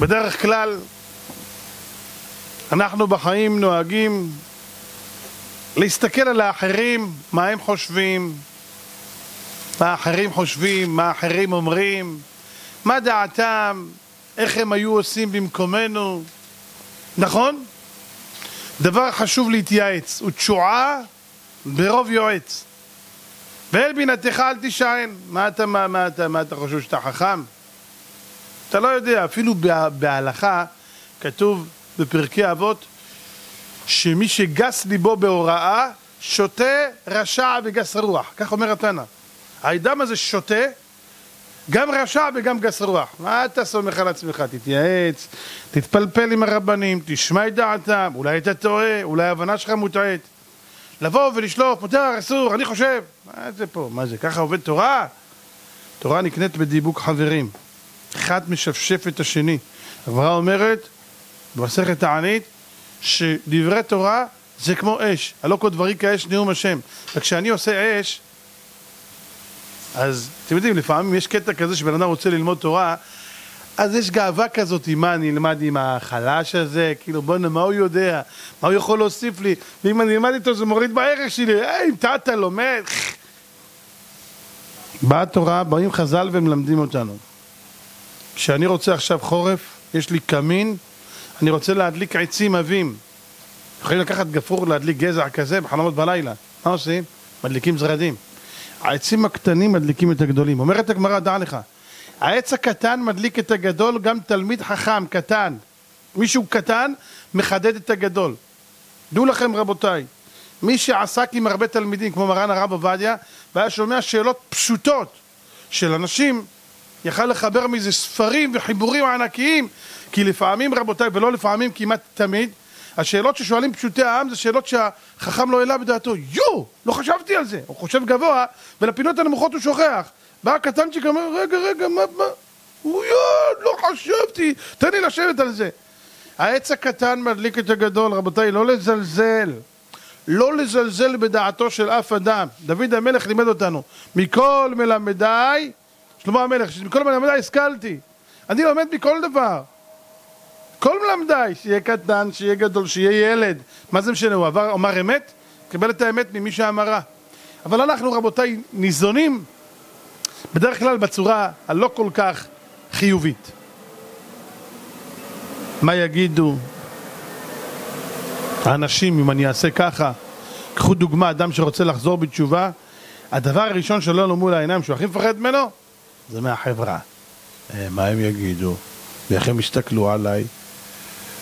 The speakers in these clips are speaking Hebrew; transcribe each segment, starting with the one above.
בדרך כלל אנחנו בחיים נוהגים להסתכל על האחרים, מה הם חושבים, מה האחרים חושבים, מה האחרים אומרים, מה דעתם, איך הם היו עושים במקומנו, נכון? דבר חשוב להתייעץ, ותשועה ברוב יועץ. ואל בינתך אל תישען. מה אתה, מה, מה, אתה, מה אתה חושב שאתה חכם? אתה לא יודע, אפילו בהלכה כתוב בפרקי אבות שמי שגס ליבו בהוראה שותה רשע וגס רוח, כך אומר התנא. האדם הזה שותה גם רשע וגם גס רוח. מה אתה סומך על עצמך? תתייעץ, תתפלפל עם הרבנים, תשמע את דעתם, אולי אתה טועה, אולי ההבנה שלך מוטעית. לבוא ולשלוף, מותר, אסור, אני חושב. מה זה פה? מה זה? ככה עובד תורה? תורה נקנית בדיבוק חברים. אחד משפשף את השני. הגמרא אומרת, במסכת תענית, שדברי תורה זה כמו אש. הלא כל דברי כאש נאום השם. וכשאני עושה אש, אז אתם יודעים, לפעמים יש קטע כזה שבן אדם רוצה ללמוד תורה, אז יש גאווה כזאת, מה אני אלמד עם החלש הזה, כאילו בוא'נה, מה הוא יודע? מה הוא יכול להוסיף לי? ואם אני אלמד איתו זה מוריד בערך שלי, היי, אם אתה לומד... באה תורה, באים חז"ל ומלמדים אותנו. כשאני רוצה עכשיו חורף, יש לי קמין, אני רוצה להדליק עצים עבים. יכולים לקחת גפרור, להדליק גזע כזה בחלומות בלילה. מה עושים? מדליקים זרדים. העצים הקטנים מדליקים את הגדולים. אומרת הגמרא, דע לך, העץ הקטן מדליק את הגדול, גם תלמיד חכם, קטן. מישהו קטן מחדד את הגדול. דעו לכם רבותיי, מי שעסק עם הרבה תלמידים, כמו מרן הרב עובדיה, והיה שומע שאלות פשוטות של אנשים, יכל לחבר מזה ספרים וחיבורים ענקיים, כי לפעמים רבותיי, ולא לפעמים, כמעט תמיד, השאלות ששואלים פשוטי העם זה שאלות שהחכם לא העלה בדעתו. יו! לא חשבתי על זה. הוא חושב גבוה, ולפינות הנמוכות הוא שוכח. בא הקטנצ'יק ואומר, רגע, רגע, מה, מה? הוא יו, לא חשבתי, תן לי לשבת על זה. העץ הקטן מדליק את הגדול, רבותיי, לא לזלזל. לא לזלזל בדעתו של אף אדם. דוד המלך לימד אותנו, מכל מלמדיי, שלמה המלך, מכל מלמדיי השכלתי. אני לומד מכל דבר. כל מלמדיי, שיהיה קטן, שיהיה גדול, שיהיה ילד. מה זה משנה, הוא עבר, אמר אמת? קבל את האמת ממי שאמרה. אבל אנחנו, רבותיי, ניזונים בדרך כלל בצורה הלא כל כך חיובית. מה יגידו האנשים אם אני אעשה ככה? קחו דוגמה, אדם שרוצה לחזור בתשובה, הדבר הראשון שלו לו מול העיניים שהוא הכי מפחד ממנו זה מהחברה. אה, מה הם יגידו? ואיך הם יסתכלו עליי?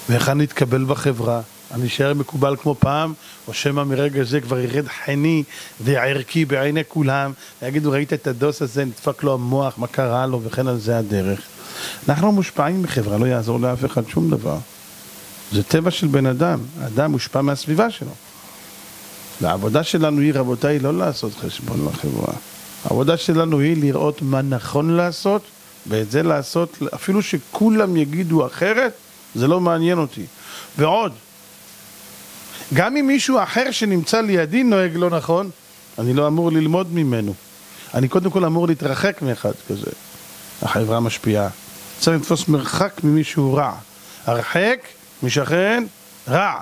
ואיך אני אתקבל בחברה? אני אשאר מקובל כמו פעם, או שמא מרגע זה כבר ירד חני וערכי בעיני כולם, ויגידו ראית את הדוס הזה, נדפק לו המוח, מה קרה לו, וכן על זה הדרך. אנחנו מושפעים מחברה, לא יעזור לאף אחד שום דבר. זה טבע של בן אדם, האדם מושפע מהסביבה שלו. והעבודה שלנו היא, רבותיי, לא לעשות חשבון לחברה. העבודה שלנו היא לראות מה נכון לעשות, ואת זה לעשות, אפילו שכולם יגידו אחרת, זה לא מעניין אותי. ועוד, גם אם מישהו אחר שנמצא לידי נוהג לא נכון, אני לא אמור ללמוד ממנו. אני קודם כל אמור להתרחק מאחד כזה. החברה משפיעה. צריך לתפוס מרחק ממישהו רע. הרחק משכן רע.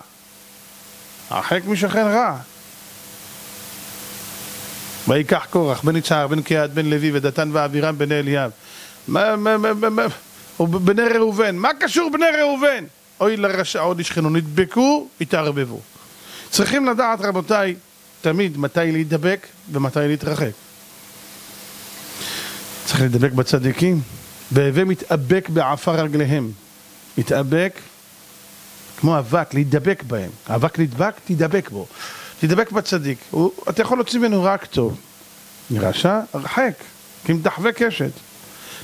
הרחק משכן רע. ויקח קורח, בן יצהר, בן קיאד, בן לוי ודתן ואבירם בני אליאב. מה, מה, מה, מה, מה, בני ראובן, מה קשור בני ראובן? אוי לרשע עוד ישכנו, נדבקו, התערבבו. צריכים לדעת רבותיי, תמיד מתי להידבק ומתי להתרחק. צריך להידבק בצדיקים, והווה מתאבק בעפר רגליהם. מתאבק כמו אבק, להידבק בהם. אבק נדבק, תידבק בו. תידבק בצדיק. הוא, אתה יכול להוציא ממנו רק טוב. רשע, הרחק, כי מתחווה קשת.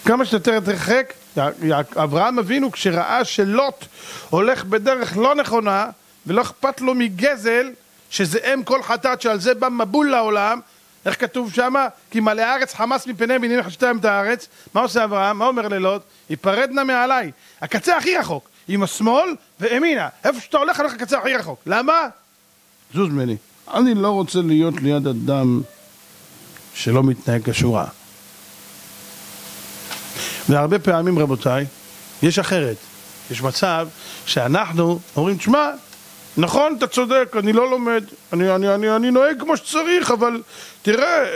כמה שיותר תרחק, אברהם אבינו כשראה שלוט הולך בדרך לא נכונה ולא אכפת לו מגזל שזה אם כל חטאת שעל זה בא מבול לעולם איך כתוב שמה? כי מלא הארץ חמס מפני מינים חשתם את הארץ מה עושה אברהם? מה אומר ללוט? היפרדנה מעליי הקצה הכי רחוק עם השמאל וימינה איפה שאתה הולך הולך לקצה הכי רחוק למה? זוז ממני אני לא רוצה להיות ליד אדם שלא מתנהג כשורה והרבה פעמים רבותיי יש אחרת יש מצב שאנחנו אומרים, תשמע, נכון, אתה צודק, אני לא לומד, אני, אני, אני, אני נוהג כמו שצריך, אבל תראה, אה,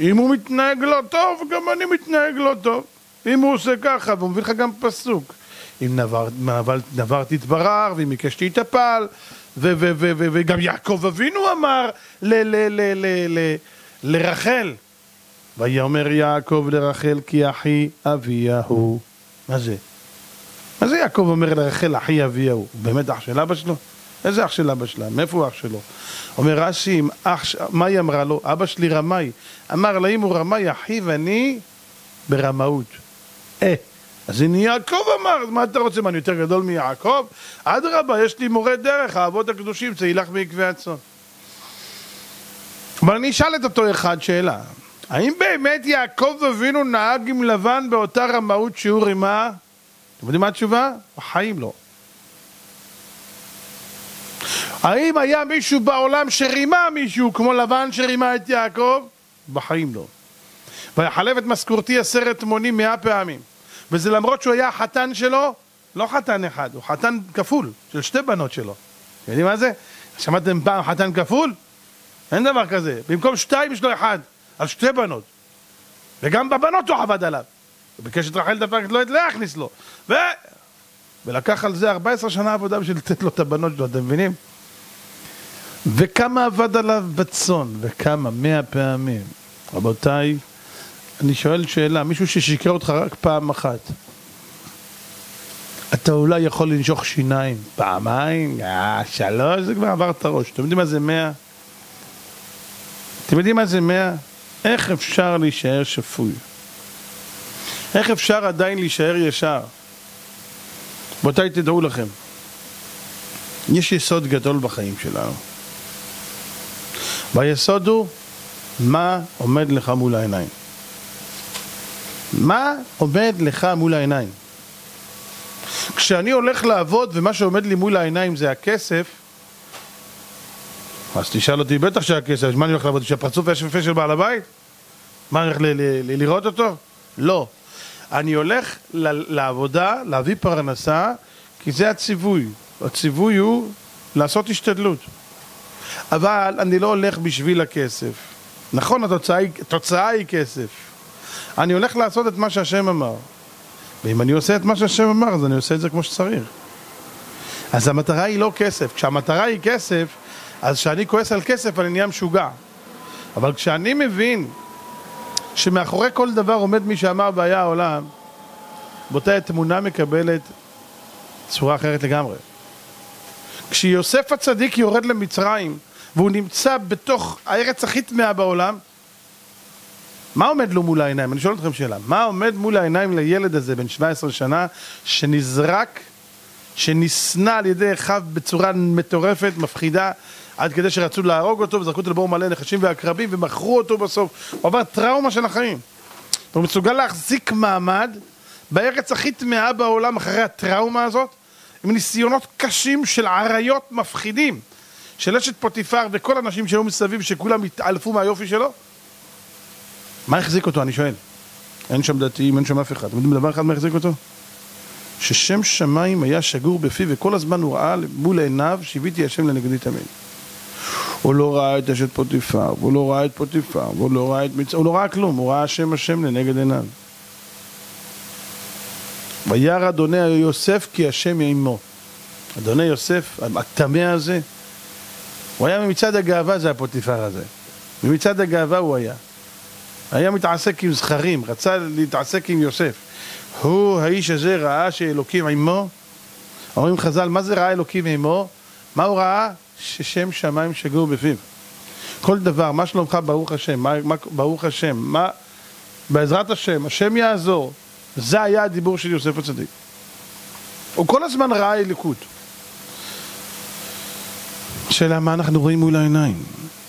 אם הוא מתנהג לא טוב, גם אני מתנהג לא טוב. אם הוא עושה ככה, והוא מביא לך גם פסוק. אם נבר, נבר, נבר תתברר, ואם עיקש תתאפל, וגם יעקב אבינו אמר לרחל, ויאמר יעקב לרחל כי אחי אביה הוא. מה זה? מה זה יעקב אומר לרחל אחי אביה הוא? הוא באמת אח של אבא שלו? איזה אח של אבא שלה? מאיפה הוא אח שלו? אומר רש"י, מה היא אמרה לו? אבא שלי רמאי. אמר לה, אם הוא רמאי, אחי ואני ברמאות. אה, אז הנה יעקב אמר, מה אתה רוצה, מה אני יותר גדול מיעקב? אדרבה, יש לי מורה דרך, האבות הקדושים, זה ילך בעקבי הצאן. אבל אני אשאל את אותו אחד שאלה, האם באמת יעקב אבינו נהג עם לבן באותה רמאות שהוא רימה? אתם יודעים מה התשובה? בחיים לא. האם היה מישהו בעולם שרימה מישהו כמו לבן שרימה את יעקב? בחיים לא. ויחלב את משכורתי עשרת מונים מאה פעמים. וזה למרות שהוא היה החתן שלו, לא חתן אחד, הוא חתן כפול, של שתי בנות שלו. אתם יודעים מה זה? שמעתם פעם חתן כפול? אין דבר כזה. במקום שתיים יש לו אחד, על שתי בנות. וגם בבנות הוא עבד עליו. הוא ביקש את רחל דפקת לו את לאה הכניס לו. ו... ולקח על זה 14 שנה עבודה בשביל לתת לו את הבנות שלו, אתם מבינים? וכמה עבד עליו בצאן, וכמה, מאה פעמים. רבותיי, אני שואל שאלה, מישהו ששיקר אותך רק פעם אחת, אתה אולי יכול לנשוך שיניים פעמיים, אה, שלוש, זה כבר עבר את הראש. אתם יודעים מה זה מאה? אתם יודעים מה זה מאה? איך אפשר להישאר שפוי? איך אפשר עדיין להישאר ישר? רבותיי, תדעו לכם, יש יסוד גדול בחיים שלנו. והיסוד הוא מה עומד לך מול העיניים. מה עומד לך מול העיניים? כשאני הולך לעבוד ומה שעומד לי מול העיניים זה הכסף, אז תשאל אותי, בטח שהכסף, מה אני הולך לעבוד? שהפרצוף היפה של בעל הבית? מה, אני הולך לראות אותו? לא. אני הולך לעבודה, להביא פרנסה, כי זה הציווי. הציווי הוא לעשות השתדלות. אבל אני לא הולך בשביל הכסף. נכון, התוצאה היא, התוצאה היא כסף. אני הולך לעשות את מה שהשם אמר. ואם אני עושה את מה שהשם אמר, אז אני עושה את זה כמו שצריך. אז המטרה היא לא כסף. כשהמטרה היא כסף, אז כשאני כועס על כסף אני נהיה משוגע. אבל כשאני מבין שמאחורי כל דבר עומד מי שאמר והיה העולם, רבותיי, התמונה מקבלת צורה אחרת לגמרי. כשיוסף הצדיק יורד למצרים והוא נמצא בתוך הארץ הכי טמאה בעולם, מה עומד לו מול העיניים? אני שואל אתכם שאלה. מה עומד מול העיניים לילד הזה בן 17 שנה שנזרק, שנשנא על ידי אחיו בצורה מטורפת, מפחידה, עד כדי שרצו להרוג אותו וזרקו אותו לבור מלא נחשים ועקרבים ומכרו אותו בסוף. הוא עבר טראומה של החיים. הוא מסוגל להחזיק מעמד בארץ הכי טמאה בעולם אחרי הטראומה הזאת, עם ניסיונות קשים של עריות מפחידים, של אשת פוטיפר וכל הנשים שהיו מסביב שכולם התעלפו מהיופי שלו. מה החזיק אותו, אני שואל? אין שם דתיים, אין שם אף אחד. אתם יודעים דבר אחד מה החזיק אותו? ששם שמיים היה שגור בפיו וכל הזמן הוא ראה מול עיניו שיוויתי השם לנגדי תמיד. הוא לא ראה את אשת פוטיפר, והוא לא ראה את פוטיפר, והוא לא ראה את מצ... הוא לא ראה כלום, הוא ראה שם השם לנגד עיניו. וירא אדוני יוסף כי השם עמו. אדוני יוסף, הטמא הזה, הוא היה ממצעד הגאווה זה הפוטיפר הזה. ממצעד הגאווה הוא היה. היה מתעסק עם זכרים, רצה להתעסק עם יוסף. הוא, האיש הזה, ראה שאלוקים עמו. אומרים חז"ל, מה זה ראה אלוקים עמו? מה הוא ראה? ששם שמיים שגור בפיו. כל דבר, מה שלומך ברוך השם, מה, מה, ברוך השם, מה, בעזרת השם, השם יעזור. זה היה הדיבור של יוסף הצדיק. הוא כל הזמן ראה אליקות. שאלה, מה אנחנו רואים מול העיניים?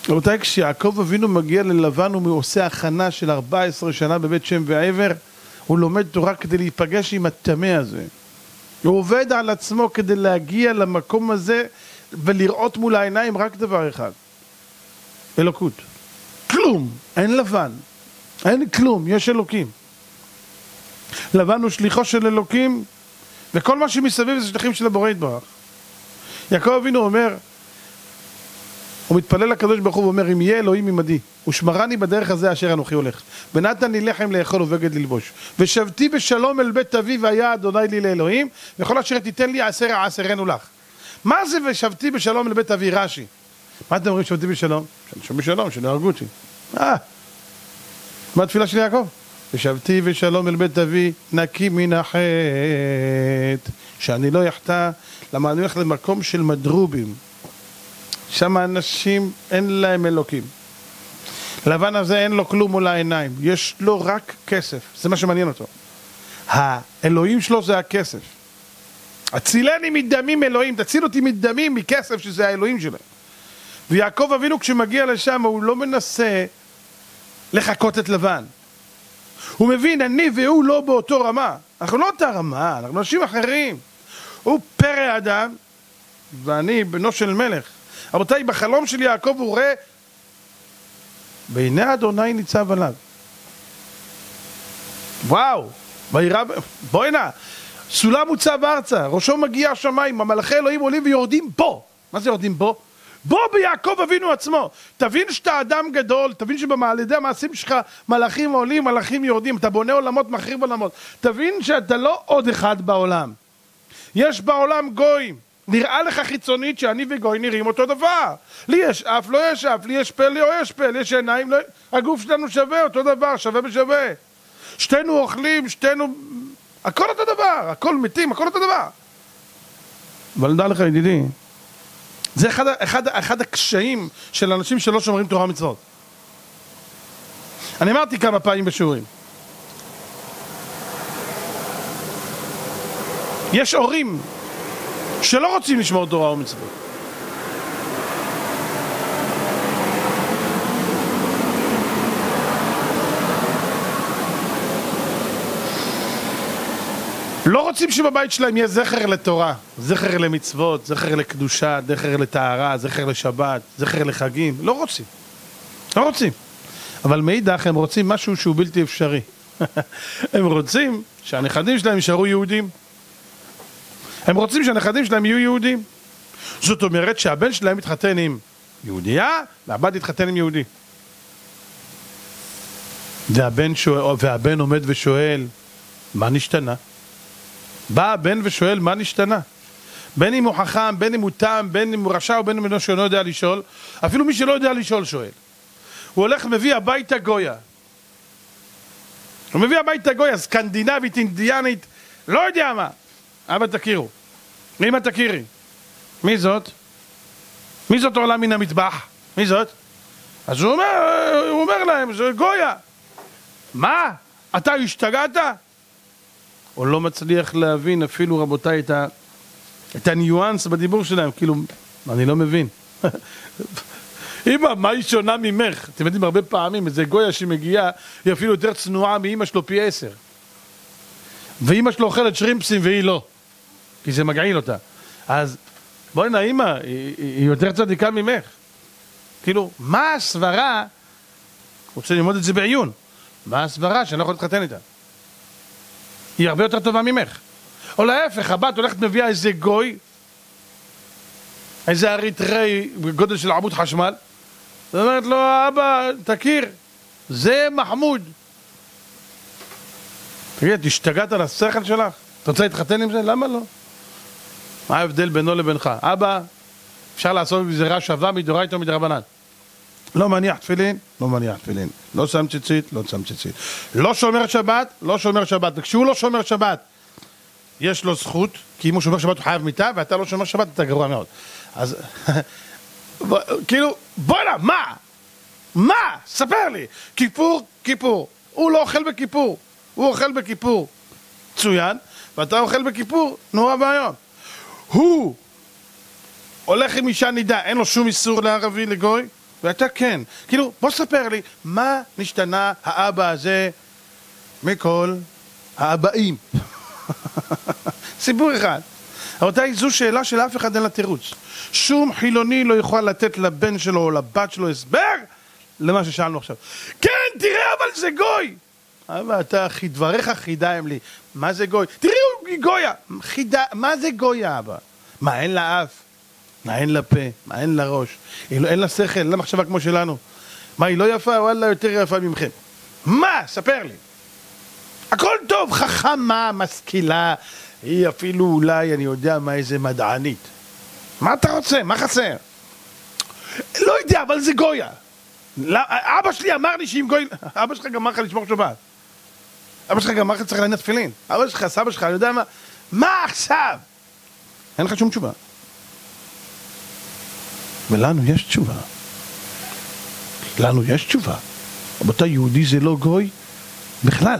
רבותיי, כשיעקב אבינו מגיע ללבן הוא עושה הכנה של 14 שנה בבית שם ועבר, הוא לומד תורה כדי להיפגש עם הטמא הזה. הוא עובד על עצמו כדי להגיע למקום הזה ולראות מול העיניים רק דבר אחד, אלוקות. כלום, אין לבן, אין כלום, יש אלוקים. לבן הוא שליחו של אלוקים, וכל מה שמסביב זה שטחים של הבורא יתברך. יעקב אבינו אומר, הוא מתפלל לקדוש ברוך הוא ואומר, אם יהיה אלוהים עמדי, ושמרני בדרך הזה אשר אנוכי הולך, ונתן לי לחם לאכול ובגד ללבוש, ושבתי בשלום אל בית אבי והיה אדוני לי לאלוהים, וכל אשר תיתן לי עשר עשרנו לך. מה זה ושבתי בשלום אל בית אבי רש"י? מה אתם אומרים שבתי בשלום? שוב בשלום, שנהרגו אותי. אה, מה התפילה של יעקב? ושבתי בשלום אל בית אבי נקי מן החטא, שאני לא אחטא, למה אני הולך למקום של מדרובים. שם אנשים אין להם אלוקים. לבן הזה אין לו כלום מול העיניים, יש לו רק כסף, זה מה שמעניין אותו. האלוהים שלו זה הכסף. הצילני מדמים אלוהים, תציל אותי מדמים, מכסף שזה האלוהים שלהם. ויעקב אבינו כשמגיע לשם הוא לא מנסה לחקות את לבן. הוא מבין, אני והוא לא באותו רמה. אנחנו לא אותה רמה, אנחנו אנשים אחרים. הוא פרא אדם, ואני בנו של מלך. רבותיי, בחלום של יעקב הוא רואה, והנה אדוני ניצב עליו. וואו, וירא, בואי נא, סולם מוצב ארצה, ראשו מגיע השמיים, המלאכי אלוהים עולים ויורדים בו. מה זה יורדים בו? בוא ביעקב אבינו עצמו. תבין שאתה אדם גדול, תבין שעל ידי המעשים שלך מלאכים עולים, מלאכים יורדים, אתה בונה עולמות, מחריב עולמות. תבין שאתה לא עוד אחד בעולם. יש בעולם גויים. נראה לך חיצונית שאני וגוי נראים אותו דבר. לי יש אף, לא יש אף, לי יש פה, לי לא יש פה, לי יש עיניים, לא... הגוף שלנו שווה אותו דבר, שווה בשווה. שתינו אוכלים, שתינו... הכל אותו דבר, הכל מתים, הכל אותו דבר. אבל נדע לך ידידי, זה אחד, אחד, אחד הקשיים של אנשים שלא שומרים תורה ומצוות. אני אמרתי כמה פעמים בשיעורים. יש הורים שלא רוצים לשמור תורה ומצוות. לא רוצים שבבית שלהם יהיה זכר לתורה, זכר למצוות, זכר לקדושה, זכר לטהרה, זכר לשבת, זכר לחגים, לא רוצים. לא רוצים. אבל מאידך הם רוצים משהו שהוא בלתי אפשרי. הם רוצים שהנכדים שלהם יישארו יהודים. הם רוצים שהנכדים שלהם יהיו יהודים. זאת אומרת שהבן שלהם יתחתן עם יהודייה, והבת יתחתן עם יהודי. והבן, שואל, והבן עומד ושואל, מה נשתנה? בא הבן ושואל מה נשתנה. בין אם הוא חכם, בין אם הוא תם, בין אם הוא רשע ובין אם הוא לא יודע לשאול, אפילו מי שלא יודע לשאול שואל. הוא הולך מביא הביתה גויה. הוא מביא הביתה גויה, סקנדינבית, אינדיאנית, לא יודע מה. אבא תכירו. אמא תכירי. מי זאת? מי זאת עולה מן המטבח? מי זאת? אז הוא אומר, הוא אומר להם, זה גויה. מה? אתה השתגעת? הוא לא מצליח להבין אפילו רבותיי את, ה, את הניואנס בדיבור שלהם, כאילו, אני לא מבין. אמא, מה היא שונה ממך? אתם יודעים, הרבה פעמים איזה גויה שמגיעה, היא אפילו יותר צנועה מאמא שלו פי עשר. ואמא שלו אוכלת שרימפסים והיא לא, כי זה מגעיל אותה. אז בואי נא, אמא, היא, היא יותר צדיקה ממך. כאילו, מה הסברה, רוצה ללמוד את זה בעיון, מה הסברה שאני לא יכול להתחתן איתה? היא הרבה יותר טובה ממך. או להפך, הבת הולכת מביאה איזה גוי, איזה אריתראי בגודל של עמוד חשמל, ואומרת לו, אבא, תכיר, זה מחמוד. תגיד, השתגעת על השכל שלך? אתה רוצה להתחתן עם זה? למה לא? מה ההבדל בינו לבינך? אבא, אפשר לעשות גזירה שווה מדאורייתא ומדרבנן. לא מניח תפילין, לא מניח תפילין. לא שם ציצית, לא שם ציצית. לא שומר שבת, לא שומר שבת. וכשהוא לא שומר שבת, יש לו זכות, כי אם הוא שומר שבת הוא חייב מיתה, ואתה לא שומר שבת אתה גרוע מאוד. אז כאילו, בואנה, מה? מה? ספר לי. כיפור, כיפור. הוא לא אוכל בכיפור, הוא אוכל בכיפור. מצוין, ואתה אוכל בכיפור, נורא ואיום. הוא הולך עם אישה נידה, אין לו שום איסור לערבי, לגוי, ואתה כן. כאילו, בוא ספר לי, מה נשתנה האבא הזה מכל האבאים? סיפור אחד. רבותיי, זו שאלה שלאף אחד אין לה תירוץ. שום חילוני לא יכול לתת לבן שלו או לבת שלו הסבר למה ששאלנו עכשיו. כן, תראה, אבל זה גוי! אבל אתה, דבריך חידה הם לי. מה זה גוי? תראי, הוא גויה. חידה, מה זה גויה אבא? מה, אין לה אף? מה, אין לה פה? מה, אין לה ראש? אין, אין לה שכל? אין לה מחשבה כמו שלנו? מה, היא לא יפה? וואלה, יותר יפה ממכם. מה? ספר לי. הכל טוב, חכמה, משכילה, היא אפילו אולי, אני יודע מה, איזה מדענית. מה אתה רוצה? מה חסר? לא יודע, אבל זה גויה. לא, אבא שלי אמר לי שאם גוי... אבא שלך גם אמר לך לשמור שבת. אבא שלך גם אמר לך צריך להניח תפילין. אבא שלך, סבא שלך, אני יודע מה... מה עכשיו? אין לך שום תשובה. ולנו יש תשובה. לנו יש תשובה. רבותיי, יהודי זה לא גוי בכלל.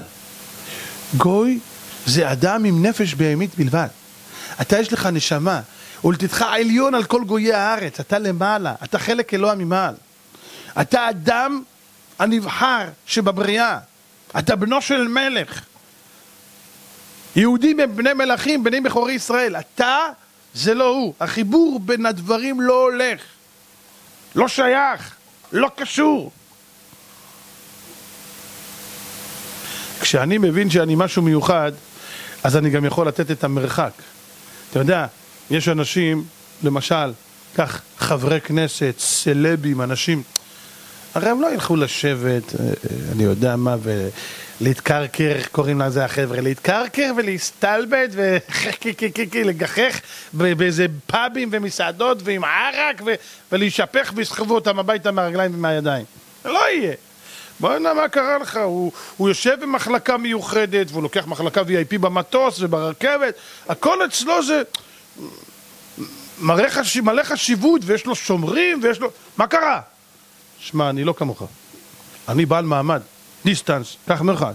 גוי זה אדם עם נפש בהמית בלבד. אתה יש לך נשמה, ולתתך עליון על כל גויי הארץ, אתה למעלה, אתה חלק אלוה ממעל. אתה אדם הנבחר שבבריאה, אתה בנו של מלך. יהודים הם בני מלכים, בני בכורי ישראל. אתה זה לא הוא. החיבור בין הדברים לא הולך. לא שייך, לא קשור. כשאני מבין שאני משהו מיוחד, אז אני גם יכול לתת את המרחק. אתה יודע, יש אנשים, למשל, כך חברי כנסת, סלבים, אנשים, הרי הם לא ילכו לשבת, אה, אה, אני יודע מה, ולהתקרקר, איך קוראים לזה החבר'ה? להתקרקר ולהסתלבט ולגחך באיזה פאבים ומסעדות ועם ערק ולהישפך ויסחבו אותם הביתה מהרגליים ומהידיים. זה לא יהיה. בוא נראה מה קרה לך, הוא, הוא יושב במחלקה מיוחדת והוא לוקח מחלקה VIP במטוס וברכבת, הכל אצלו זה. מלא חשיבות ויש לו שומרים ויש לו... מה קרה? שמע, אני לא כמוך. אני בעל מעמד, דיסטנס, קח מרחק.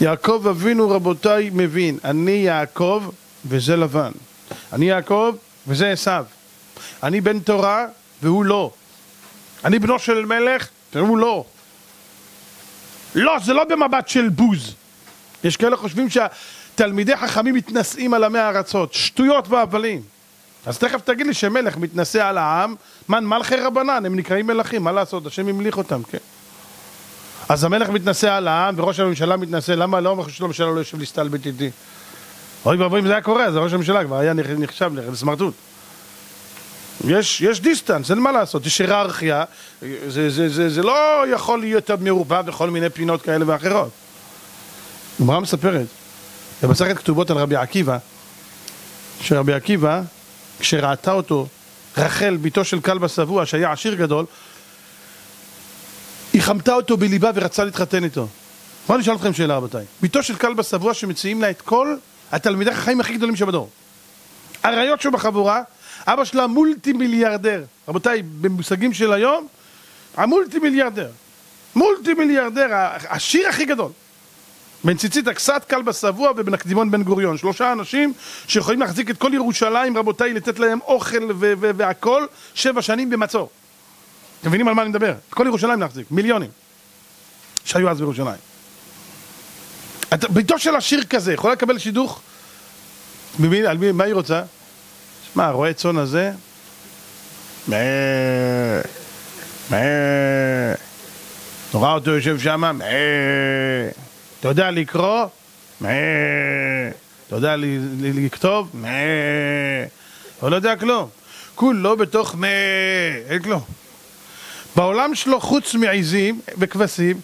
יעקב אבינו רבותיי מבין, אני יעקב וזה לבן. אני יעקב וזה עשיו. אני בן תורה והוא לא. אני בנו של מלך והוא לא. לא, זה לא במבט של בוז. יש כאלה חושבים שהתלמידי חכמים מתנשאים על עמי הארצות. שטויות והבלים. אז תכף תגיד לי שמלך מתנשא על העם, מן מלכי רבנן, הם נקראים מלכים, מה לעשות, השם המליך אותם, כן. אז המלך מתנשא על העם וראש הממשלה מתנשא, למה לא ראש הממשלה לא יושב להסתלבט איתי? אוי ואבוי אם זה היה קורה, אז ראש הממשלה כבר היה נחשב לסמרטוט. יש, יש דיסטנס, אין מה לעשות, יש היררכיה, זה, זה, זה, זה לא יכול להיות מעורבב בכל מיני פינות כאלה ואחרות. גמרא מספרת, במסכת כתובות על רבי עקיבא, שרבי עקיבא כשראתה אותו רחל, בתו של כלבא שבוע, שהיה עשיר גדול, היא חמתה אותו בליבה ורצה להתחתן איתו. בואו אני אשאל אתכם שאלה רבותיי. בתו של כלבא שבוע שמציעים לה את כל התלמידי החיים הכי גדולים שבדור. אריות שבחבורה, אבא שלה מולטי מיליארדר. רבותיי, במושגים של היום, המולטי מיליארדר. מולטי מיליארדר, השיר הכי גדול. בן ציצית קצת קל בשבוע ובן הקדימון בן גוריון. שלושה אנשים שיכולים להחזיק את כל ירושלים, רבותיי, לתת להם אוכל והכל, שבע שנים במצור. אתם מבינים על מה אני מדבר? את כל ירושלים להחזיק, מיליונים שהיו אז בירושלים. ביתו של עשיר כזה יכולה לקבל שידוך? מבין, על מי, מה היא רוצה? שמע, רואה צאן הזה? מה... מה... נורא אותו יושב שמה? מה... אתה יודע לקרוא? אתה יודע לכתוב? הוא לא יודע כלום. כולו בתוך מה... אין כלום. בעולם שלו חוץ מעיזים וכבשים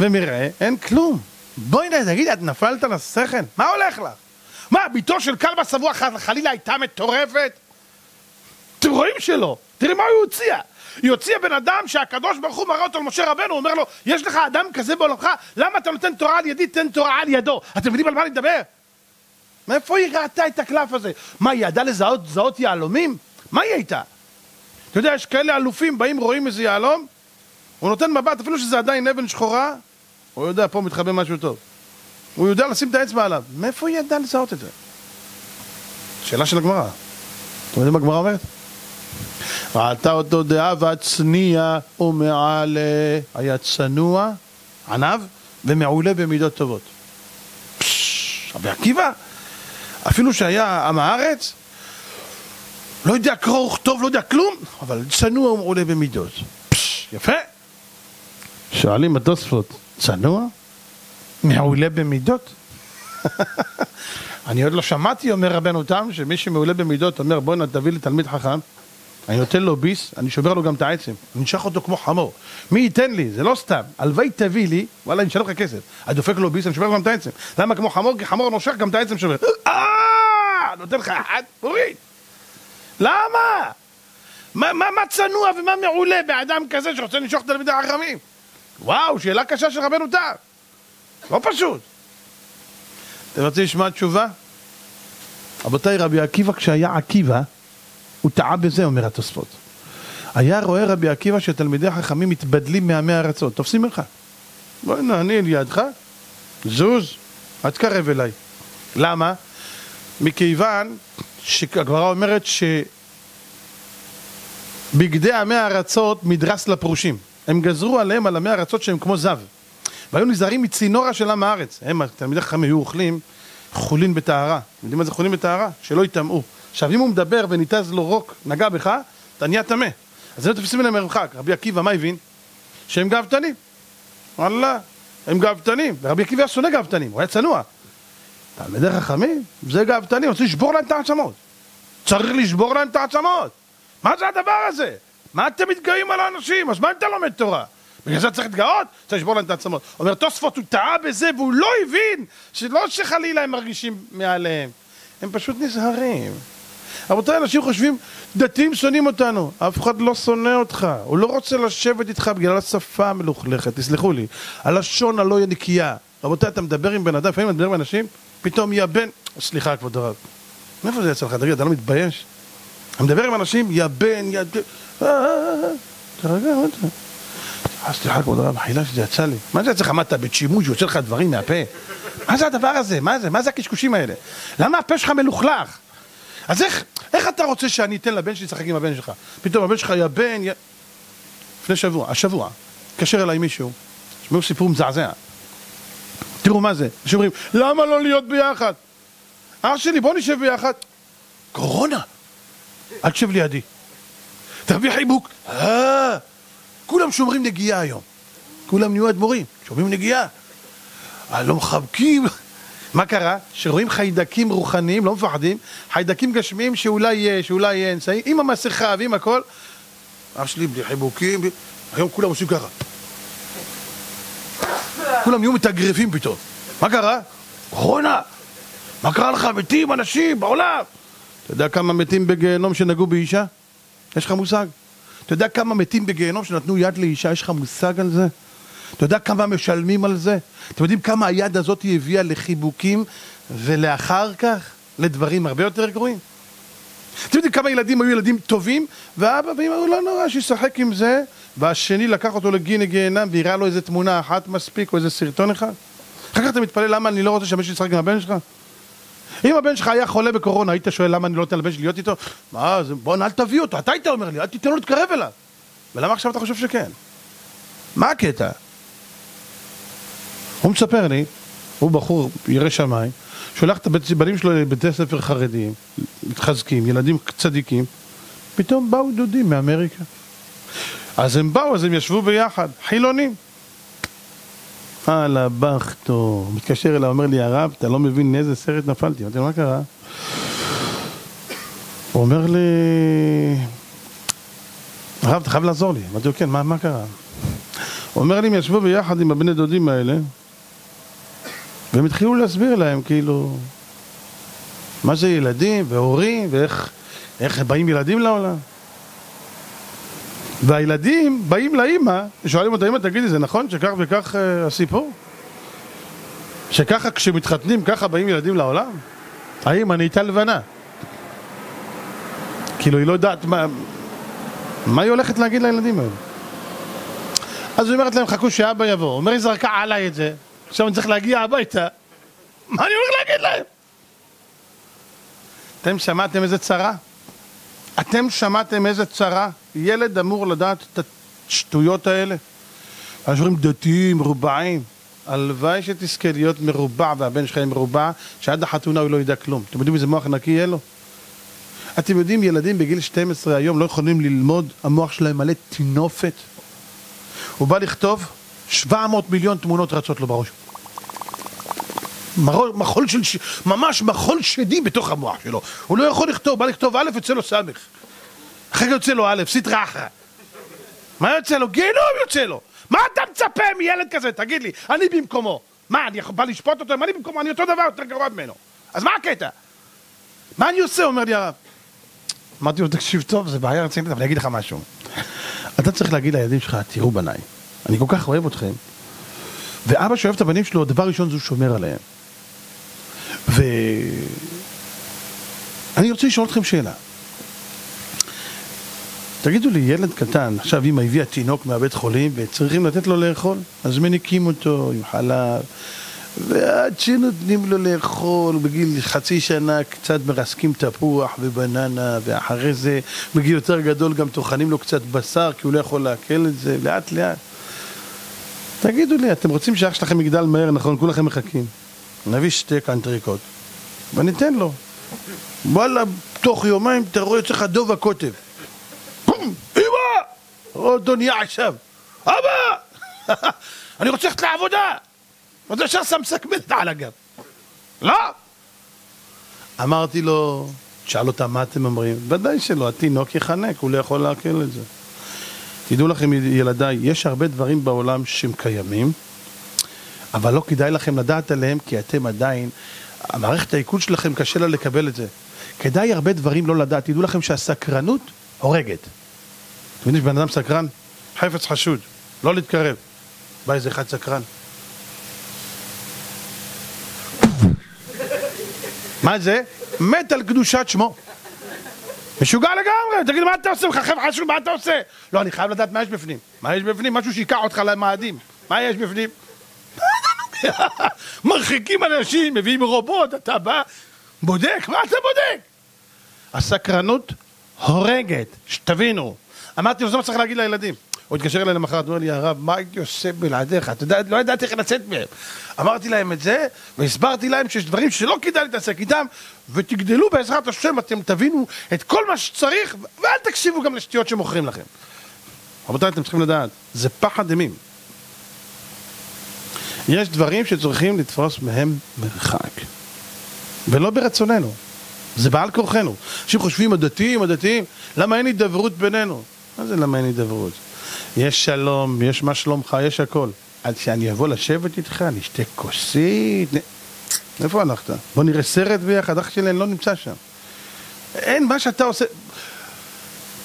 ומרעה אין כלום. בואי נגיד, את נפלת לשכל? מה הולך לך? מה, ביתו של כלבה שבוע חלילה הייתה מטורפת? אתם רואים שלא. תראי מה הוא הוציאה. היא הוציאה בן אדם שהקדוש ברוך הוא מראה אותו למשה רבנו, אומר לו, יש לך אדם כזה בעולמך, למה אתה נותן תורה על ידי, תן תורה על ידו. אתם יודעים על מה אני מדבר? מאיפה היא ראתה את הקלף הזה? מה, היא ידעה לזהות זהות יהלומים? מה היא הייתה? אתה יודע, יש כאלה אלופים, באים, רואים איזה יהלום, הוא נותן מבט, אפילו שזה עדיין אבן שחורה, הוא יודע, פה מתחבא משהו טוב. הוא יודע לשים את האצבע עליו. מאיפה היא ידעה לזהות את זה? שאלה של הגמרא. אתם יודעים מה הגמרא אומרת? ראתה אותו דאבה צניע ומעלה, היה צנוע, עניו, ומעולה במידות טובות. רבי עקיבא, אפילו שהיה עם הארץ, לא יודע קרוא וכתוב, לא יודע כלום, אבל צנוע ומעולה במידות. יפה. שואלים התוספות, צנוע? מעולה במידות? אני עוד לא שמעתי, אומר רבנו תם, שמי שמעולה במידות אומר בואנה תביא לי תלמיד חכם, אני נותן לו ביס, אני שובר לו גם את העצם, אני נשך אותו כמו חמור. מי ייתן לי? זה לא סתם. הלוואי תביא לי, וואלה, אני אשלם לך כסף. אני דופק לו ביס, אני שובר לו גם את העצם. למה כמו חמור? כי חמור נושך גם את העצם שובר. אה! נותן הוא טעה בזה, אומר התוספות. היה רואה רבי עקיבא שתלמידי החכמים מתבדלים מעמי ארצות, תופסים ממך. בוא'נה, אני לידך, זוז, אל תקרב אליי. למה? מכיוון שהגמרא אומרת שבגדי עמי הארצות מדרס לפרושים. הם גזרו עליהם, על עמי הארצות שהם כמו זב. והיו נזהרים מצינורה של עם הארץ. הם, תלמידי חכמים היו אוכלים חולין בטהרה. יודעים מה זה חולין בטהרה? שלא יטמאו. עכשיו אם הוא מדבר וניתז לו רוק, נגע בך, אתה נהיה טמא. אז הם תופסים אליהם מרחק. רבי עקיבא, מה הבין? שהם גאוותנים. וואלה, הם גאוותנים. ורבי עקיבא היה שונא גאוותנים, הוא היה צנוע. תלמידי חכמים, זה גאוותנים, רוצים לשבור להם את העצמות. צריך לשבור להם את העצמות. מה זה הדבר הזה? מה אתם מתגאים על האנשים? אז מה אם אתה לומד תורה? בגלל זה צריך להתגאות? צריך לשבור להם את העצמות. אומר תוספות, הוא טעה בזה והוא לא הבין שלא שחלילה הם מרגישים מעליהם. הם פשוט נזהרים. רבותיי, אנשים חושבים, דתיים שונאים אותנו. אף אחד לא שונא אותך. הוא לא רוצה לשבת איתך בגלל השפה המלוכלכת, תסלחו לי. הלשון הלא נקייה. רבותיי, אתה מדבר עם בן אדם, לפעמים אתה מדבר עם אנשים, פתאום יא בן... סליחה, כבוד הרב. מאיפה זה יצא לך? תגיד, אתה לא מתבייש? אני מדבר עם אנשים, יא בן, יא... תרגע, מה אתה? סליחה, כבוד הרב, החילה שזה יצא לי. מה זה אצלך? מה אתה בשימוש, יוצא לך דברים מהפה? מה זה הדבר הזה? מה זה? מה זה הקשקושים האלה? למה הפה שלך מלוכלך? אז איך, איך אתה רוצה שאני אתן לבן שלי לשחק עם הבן שלך? פתאום הבן שלך יא בן, יא... לפני שבוע, השבוע, התקשר אליי מישהו, שמעו סיפור מזעזע. תראו מה זה, אנשים אומרים, למה לא להיות ביחד? אח שלי, בוא נשב ביחד. קורונה. אל תשב לידי. תביא חיבוק. אה, כולם שומרים נגיעה היום. כולם נהיו אדמו"רים, שומרים נגיעה. אה, לא מחבקים. מה קרה? שרואים חיידקים רוחניים, לא מפחדים, חיידקים גשמיים שאולי יהיה, שאולי יהיה אמצעי, עם המסכה ועם הכל. אח שלי בלי חיבוקים, היום כולם עושים ככה. כולם נהיו מתאגרפים פתאום. מה קרה? קורונה! מה קרה לך? מתים אנשים בעולם! אתה יודע כמה מתים בגיהנום שנגעו באישה? יש לך מושג? אתה יודע כמה מתים בגיהנום שנתנו יד לאישה? יש לך מושג על זה? אתה יודע כמה משלמים על זה? אתם יודעים כמה היד הזאת הביאה לחיבוקים ולאחר כך לדברים הרבה יותר גרועים? אתם יודעים כמה ילדים היו ילדים טובים ואבא ואמא אמרו לא נורא שישחק עם זה והשני לקח אותו לגיני גיהנם והראה לו איזה תמונה אחת מספיק או איזה סרטון אחד אחר כך אתה מתפלא למה אני לא רוצה שהבן שלי ישחק עם הבן שלך? אם הבן שלך היה חולה בקורונה, היית שואל למה אני לא נותן לבן שלי להיות איתו? מה, זה, בוא, אל תביא אותו, אתה היית אומר לי, אל תיתן לו להתקרב אליו. ולמה עכשיו אתה חושב שכן? מה הקטע? הוא מספר לי, הוא בחור ירא שמיים, שולח את הבנים שלו לבתי ספר חרדיים, מתחזקים, ילדים צדיקים, פתאום באו דודים מאמריקה. אז הם באו, אז הם ישבו ביחד, חילונים. אללה בכתו, מתקשר אליי, אומר לי, הרב, אתה לא מבין לאיזה סרט נפלתי. אמרתי לו, מה קרה? הוא אומר לי, הרב, אתה חייב לעזור לי. אמרתי לו, כן, מה, מה קרה? הוא אומר לי, הם ישבו ביחד עם הבני דודים האלה, והם התחילו להסביר להם, כאילו, מה זה ילדים והורים, ואיך איך באים ילדים לעולם. והילדים באים לאימא, ושואלים אותה, אמא תגידי, זה נכון שכך וכך uh, הסיפור? שככה כשמתחתנים, ככה באים ילדים לעולם? האמא נהייתה לבנה. כאילו, היא לא יודעת מה, מה היא הולכת להגיד לילדים האלה. אז היא אומרת להם, חכו שאבא יבוא. אומר, היא זרקה עליי את זה, עכשיו אני צריך להגיע הביתה. מה אני הולך להגיד להם? אתם שמעתם איזה צרה? אתם שמעתם איזה צרה? ילד אמור לדעת את השטויות האלה? אנשים אומרים דתיים, מרובעים. הלוואי שתזכה להיות מרובע והבן שלך יהיה מרובע, שעד החתונה הוא לא ידע כלום. אתם יודעים איזה מוח נקי יהיה לו? אתם יודעים, ילדים בגיל 12 היום לא יכולים ללמוד, המוח שלהם מלא טינופת. הוא בא לכתוב, 700 מיליון תמונות רצות לו בראש. מחול, מחול של, ש... ממש מחול שדי בתוך המוח שלו. הוא לא יכול לכתוב, בא לכתוב א', יוצא לו ס'. אחר כך יוצא לו א', סטרא אחרא. מה יוצא לו? גיהנום יוצא לו. מה אתה מצפה מילד כזה? תגיד לי, אני במקומו. מה, אני בא לשפוט אותו? אם אני במקומו, אני אותו דבר, יותר גרוע ממנו. אז מה הקטע? מה אני עושה? אומר לי הרב. אמרתי לו, תקשיב טוב, זה בעיה רצינית, אבל אני אגיד לך משהו. אתה צריך להגיד לילדים שלך, תראו בניי, אני כל כך אוהב אתכם, ואבא שאוהב את הבנים שלו, דבר ראשון זה שומר עליהם. ואני רוצה לשאול אתכם שאלה. תגידו לי, ילד קטן, עכשיו אמא הביאה תינוק מהבית חולים וצריכים לתת לו לאכול, אז מניקים אותו עם חלב, ועד שנותנים לו לאכול, בגיל חצי שנה קצת מרסקים תפוח ובננה, ואחרי זה בגיל יותר גדול גם טוחנים לו קצת בשר, כי הוא לא יכול לעכל את זה, לאט לאט. תגידו לי, אתם רוצים שאח שלכם יגדל מהר, נכון? כולכם מחכים. נביא שתי קנטריקות, וניתן לו. וואלה, תוך יומיים אתה רואה יוצא לך דוב הקוטב. בום! אמא! אותו נהיה עכשיו. אבא! אני רוצה ללכת לעבודה! אז ישר שם שק מלט על הגב. לא! אמרתי לו, תשאל אותם מה אתם אומרים. ודאי שלא, התינוק יחנק, הוא לא יכול לעכל את זה. תדעו לכם ילדיי, יש הרבה דברים בעולם שהם קיימים, אבל לא כדאי לכם לדעת עליהם, כי אתם עדיין, המערכת העיכול שלכם קשה לה לקבל את זה. כדאי הרבה דברים לא לדעת. תדעו לכם שהסקרנות הורגת. אתם יודעים שבן אדם סקרן? חפץ חשוד, לא להתקרב. בא איזה אחד סקרן. מה זה? מת על קדושת שמו. משוגע לגמרי, תגיד מה אתה עושה? מחרחב חשוב, מה אתה עושה? לא, אני חייב לדעת מה יש בפנים. מה יש בפנים? משהו שיקח אותך למאדים. מה יש בפנים? מרחיקים אנשים, מביאים רובוט, אתה בא, בודק, מה אתה בודק? הסקרנות הורגת, שתבינו. אמרתי זה מה צריך להגיד לילדים. הוא התקשר אליי למחרת, אומר לי, הרב, מה הייתי עושה בלעדיך? אתה יודע, לא ידעתי איך לצאת מהם. אמרתי להם את זה, והסברתי להם שיש דברים שלא כדאי להתעסק איתם, ותגדלו בעזרת השם, אתם תבינו את כל מה שצריך, ואל תקשיבו גם לשטויות שמוכרים לכם. רבותיי, אתם צריכים לדעת, זה פחד אימים. יש דברים שצריכים לתפוס מהם מרחק. ולא ברצוננו. זה בעל כורחנו. אנשים חושבים, הדתיים, הדתיים, למה אין הידברות בינינו? מה זה למה אין הידברות? יש שלום, יש מה שלומך, יש הכל. עד שאני אבוא לשבת איתך, נשתה כוסית. איפה הלכת? בוא נראה סרט ביחד, אח שלי, אני לא נמצא שם. אין מה שאתה עושה...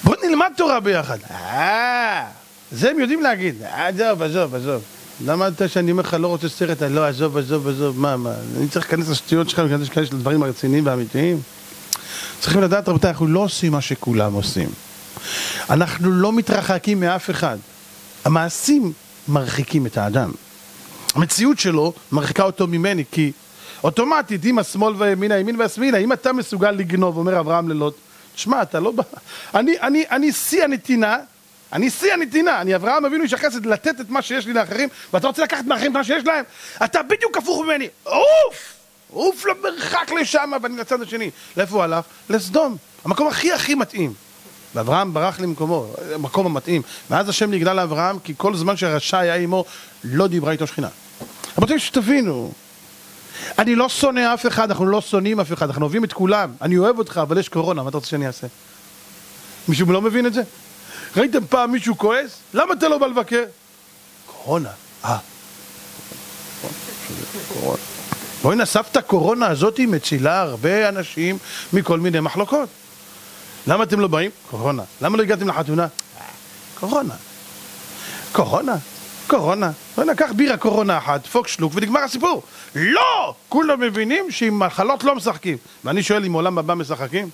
בוא נלמד תורה ביחד. אה, זה הם יודעים להגיד. עזוב, עזוב, עזוב. למדת שאני אומר לך לא רוצה סרט, לא, עזוב, עזוב, עזוב, מה, מה, אני צריך להיכנס לשטויות שלך, להיכנס לדברים הרציניים והאמיתיים? צריכים לדעת, רבותיי, אנחנו לא עושים מה שכולם עושים. אנחנו לא מתרחקים מאף אחד. המעשים מרחיקים את האדם. המציאות שלו מרחיקה אותו ממני, כי אוטומטית, אם השמאל והימין, הימין והשמאלה, אם אתה מסוגל לגנוב, אומר אברהם ללוט, תשמע, אתה לא בא... אני, אני, אני שיא הנתינה, אני שיא הנתינה, אני אברהם אבינו איש החסד לתת את מה שיש לי לאחרים, ואתה רוצה לקחת מאחרים את מה שיש להם? אתה בדיוק הפוך ממני, עוף! עוף למרחק לשם, ואני לצד השני. לאיפה הוא הלך? לסדום, המקום הכי הכי מתאים. ואברהם ברח למקומו, המקום המתאים. ואז השם נגלה לאברהם, כי כל זמן שהרשע היה עמו, לא דיברה איתו שכינה. רבותיי, שתבינו, אני לא שונא אף אחד, אנחנו לא שונאים אף אחד, אנחנו אוהבים את כולם. אני אוהב אותך, אבל יש קורונה, מה אתה רוצה שאני אעשה? מישהו לא מבין את זה? ראיתם פעם מישהו כועס? למה אתה לא בא לבקר? קורונה. אה. בואי נסבתא קורונה הזאת מצילה הרבה אנשים מכל מיני מחלוקות. למה אתם לא באים? קורונה. למה לא הגעתם לחתונה? קורונה. קורונה? קורונה. בואי נקח בירה קורונה אחת, דפוק שלוק ונגמר הסיפור. לא! כולם מבינים שעם מחלות לא משחקים. ואני שואל אם עולם הבא משחקים?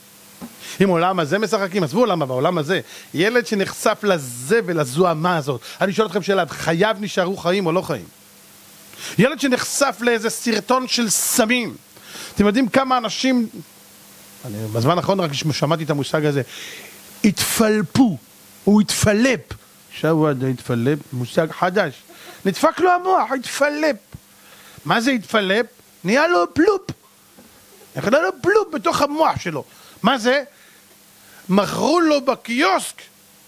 אם עולם הזה משחקים, עזבו עולם הבא, עולם הזה. ילד שנחשף לזה ולזוהמה הזאת. אני שואל אתכם שאלה, חייו נשארו חיים או לא חיים? ילד שנחשף לאיזה סרטון של סמים. אתם יודעים כמה אנשים אני בזמן האחרון רק שמעתי את המושג הזה, התפלפו, הוא התפלפ. עכשיו עד התפלפ, מושג חדש. נדפק לו המוח, התפלפ. מה זה התפלפ? נהיה לו פלופ. נכנע לו פלופ בתוך המוח שלו. מה זה? מכרו לו בקיוסק,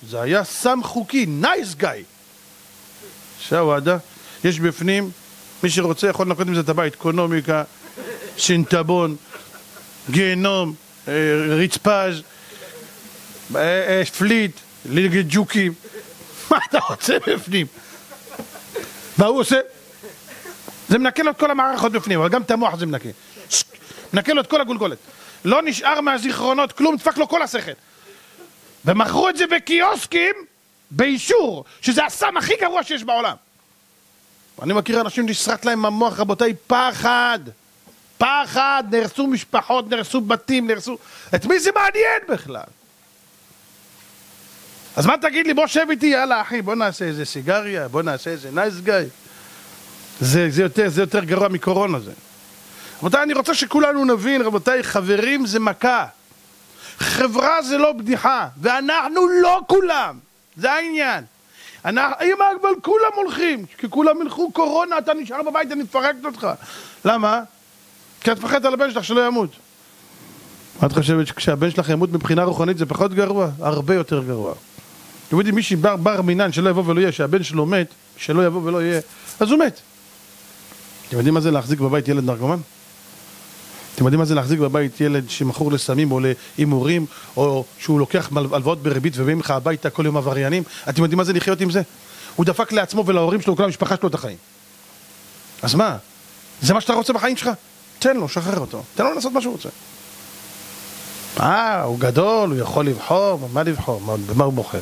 זה היה סם חוקי, Nice Guy. שוואדה, יש בפנים, מי שרוצה יכול לנקות עם זה את הבית, אקונומיקה, סינטבון, גיהנום, אה, רצפז, אה, אה, פליט, ליגת ג'וקים. מה אתה רוצה בפנים? והוא עושה... זה מנקה לו את כל המערכות בפנים, אבל גם את המוח זה מנקה. מנקה לו את כל הגולגולת. לא נשאר מהזיכרונות כלום, דפק לו כל השכל. ומכרו את זה בקיוסקים באישור, שזה הסם הכי גרוע שיש בעולם. אני מכיר אנשים נסרט להם המוח, רבותיי, פחד. פחד, נהרסו משפחות, נהרסו בתים, נהרסו... את מי זה מעניין בכלל? אז מה תגיד לי, בוא שב איתי, יאללה אחי, בוא נעשה איזה סיגריה, בוא נעשה איזה נייס גיא. זה, זה, זה יותר גרוע מקורונה זה. רבותיי, אני רוצה שכולנו נבין, רבותיי, חברים זה מכה. חברה זה לא בדיחה, ואנחנו לא כולם, זה העניין. אנחנו, אם אבל כולם הולכים, כי כולם ילכו קורונה, אתה נשאר בבית, אני מפרקת אותך. למה? כי את מפחדת על הבן שלך שלא ימות. את חושבת שכשהבן שלך ימות מבחינה רוחנית זה פחות גרוע? הרבה יותר גרוע. אתם יודעים, מי שבר בר מינן שלא יבוא ולא יהיה, שהבן שלו מת, שלא יבוא ולא יהיה, אז הוא מת. אתם יודעים מה זה להחזיק בבית ילד נרקומן? אתם יודעים מה זה להחזיק בבית ילד שמכור לסמים או להימורים, או שהוא לוקח הלוואות בריבית ובאים לך הביתה כל יום עבריינים? אתם יודעים מה זה לחיות עם זה? הוא דפק לעצמו ולהורים שלו וכל המשפחה שלו את החיים. אז מה? זה מה שאתה רוצה בחיים שלך? תן לו, שחרר אותו. תן לו לעשות מה שהוא רוצה. אה, הוא גדול, הוא יכול לבחור, מה לבחור? במה הוא בוחר?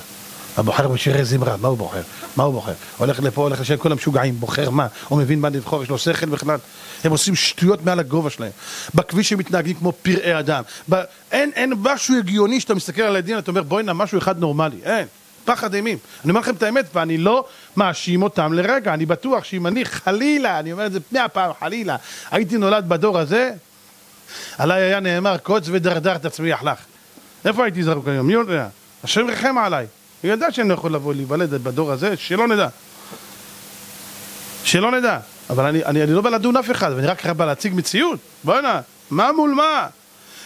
הבוחר בשירי זמרה, מה הוא בוחר? מה הוא בוחר? הולך לפה, הולך לשם, כל המשוגעים, בוחר מה? הוא מבין מה לבחור, יש לו שכל בכלל? הם עושים שטויות מעל הגובה שלהם. בכביש הם מתנהגים כמו פראי אדם. ב... אין, אין משהו הגיוני שאתה מסתכל על הדין, אתה אומר בוא'נה, משהו אחד נורמלי. אין. פחד אימים. אני אומר לכם את האמת, ואני לא מאשים אותם לרגע, אני בטוח שאם אני חלילה, אני אומר את זה מאה פעם, חלילה, הייתי נולד בדור הזה, עליי היה נאמר, קוץ ודרדר תצמיח לך. איפה הייתי זרוק היום? מי יודע? השם רחם עליי. הוא ידע שאני לא יכול לבוא להיוולד בדור הזה, שלא נדע. שלא נדע. אבל אני, אני, אני לא בא לדון אף אחד, אני רק בא להציג מציאות. בוא'נה, מה מול מה?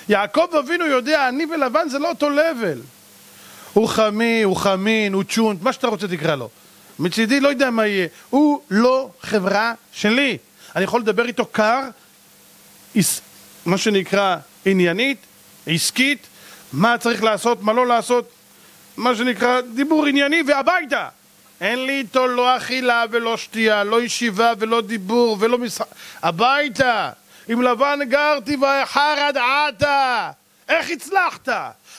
יעקב אבינו יודע, אני ולבן זה לא אותו לבל. הוא חמי, הוא חמין, הוא צ'ונט, מה שאתה רוצה תקרא לו. מצידי לא יודע מה יהיה. הוא לא חברה שלי. אני יכול לדבר איתו קר, מה שנקרא עניינית, עסקית, מה צריך לעשות, מה לא לעשות, מה שנקרא דיבור ענייני והביתה. אין לי איתו לא אכילה ולא שתייה, לא ישיבה ולא דיבור ולא משחק. הביתה! עם לבן גרתי ואיחר עד עתה! איך הצלחת?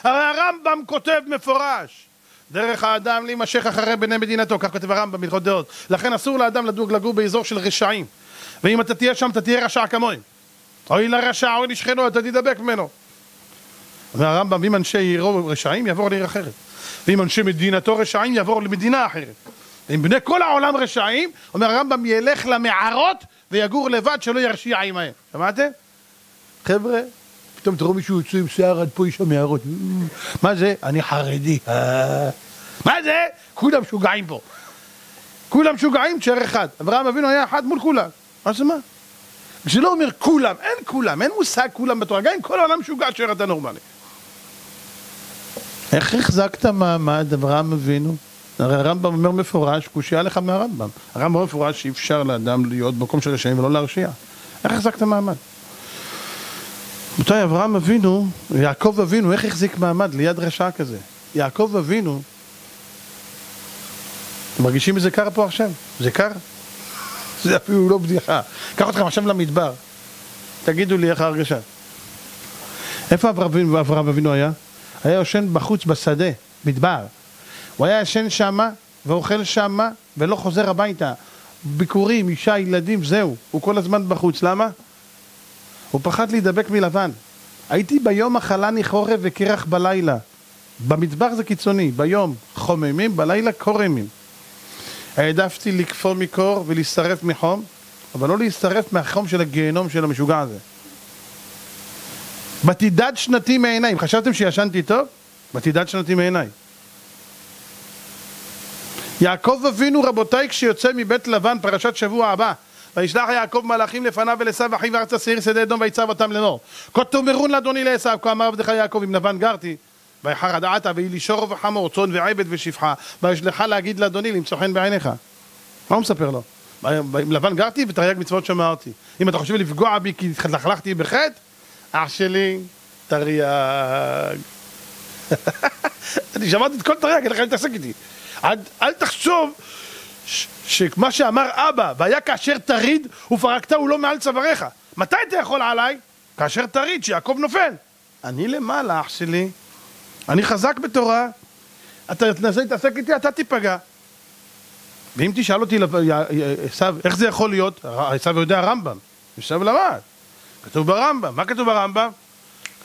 הרי הרמב"ם כותב מפורש דרך האדם להימשך אחרי בני מדינתו, כך כותב הרמב"ם בהלכות דעות. לכן אסור לאדם לדוג לגור באזור של רשעים. ואם אתה תהיה שם, אתה תהיה רשע כמוהם. אוי לרשע, אוי לשכנו, אתה תדבק ממנו. והרמב"ם, אם אנשי עירו רשעים, יעבור לעיר אחרת. ואם אנשי מדינתו רשעים, יעבור למדינה אחרת. אם בני כל העולם רשעים, אומר הרמב"ם, ילך למערות ויגור לבד, שלא ירשיע עמהם. שמעתם? חבר'ה, פתאום תראו מישהו יוצא עם שיער עד פה, יש שם מערות. מה זה? אני חרדי. מה זה? כולם משוגעים פה. כולם משוגעים, תשאר אחד. אברהם אבינו היה אחד מול כולם. מה זה מה? זה לא אומר כולם, אין כולם, אין מושג כולם בתורה, גם אם כל העולם משוגע, תשאר אתה נורמלי. איך החזקת מעמד אברהם אבינו? הרי הרמב"ם אומר מפורש, קושייה לך מהרמב"ם. הרמב"ם אומר מפורש שאי אפשר לאדם להיות במקום של רשעים ולא להרשיע. איך החזקת מעמד? רבותיי, אברהם אבינו, יעקב אבינו, איך החזיק מעמד ליד רשע כזה? יעקב אבינו, אתם מרגישים איזה קר פה עכשיו? זה קר? זה אפילו לא בדיחה. קח אתכם עכשיו למדבר. תגידו לי איך ההרגשה. איפה אברהם אבינו היה? היה יושן בחוץ בשדה, מדבר. הוא היה ישן שמה ואוכל שמה ולא חוזר הביתה. ביקורים, אישה, ילדים, זהו. הוא כל הזמן בחוץ. למה? הוא פחד להידבק מלבן. הייתי ביום אכלני חורף וקרח בלילה. במטבח זה קיצוני, ביום חוממים, בלילה קורמים. העדפתי לקפוא מקור ולהשרף מחום, אבל לא להשרף מהחום של הגיהנום של המשוגע הזה. בתידד שנתי מעיניי. חשבתם שישנתי טוב? בתידד שנתי מעיניי. יעקב אבינו רבותיי כשיוצא מבית לבן פרשת שבוע הבא וישלח יעקב מלאכים לפניו ולעשו אחיו ארצה שעיר שדה אדום ויצב אותם לאמור כה תאמרון לאדוני לעשו כה אמר עבדך יעקב עם לבן גרתי ויחר הדעתה ויהי לי שור וחמור צאן ועבד ושפחה וישלחה להגיד לאדוני למצוא חן בעיניך מה הוא מספר לו? עם לבן גרתי ותרי"ג מצוות שמרתי. אם אתה חושב לפגוע בי כי התלכלכתי בחטא, אח שלי, תרי"ג. אני שמעתי את כל תרי"ג, אין לך להתעסק איתי. אל, תחשוב שמה שאמר אבא, והיה כאשר תריד ופרקתהו לא מעל צוואריך. מתי אתה יכול עליי? כאשר תריד, שיעקב נופל. אני למעלה, אח שלי. אני חזק בתורה. אתה תנסה להתעסק איתי, אתה תיפגע. ואם תשאל אותי, עשיו, איך זה יכול להיות? עשיו יודע רמב"ם. עשיו למד. כתוב ברמב"ם. מה כתוב ברמב"ם?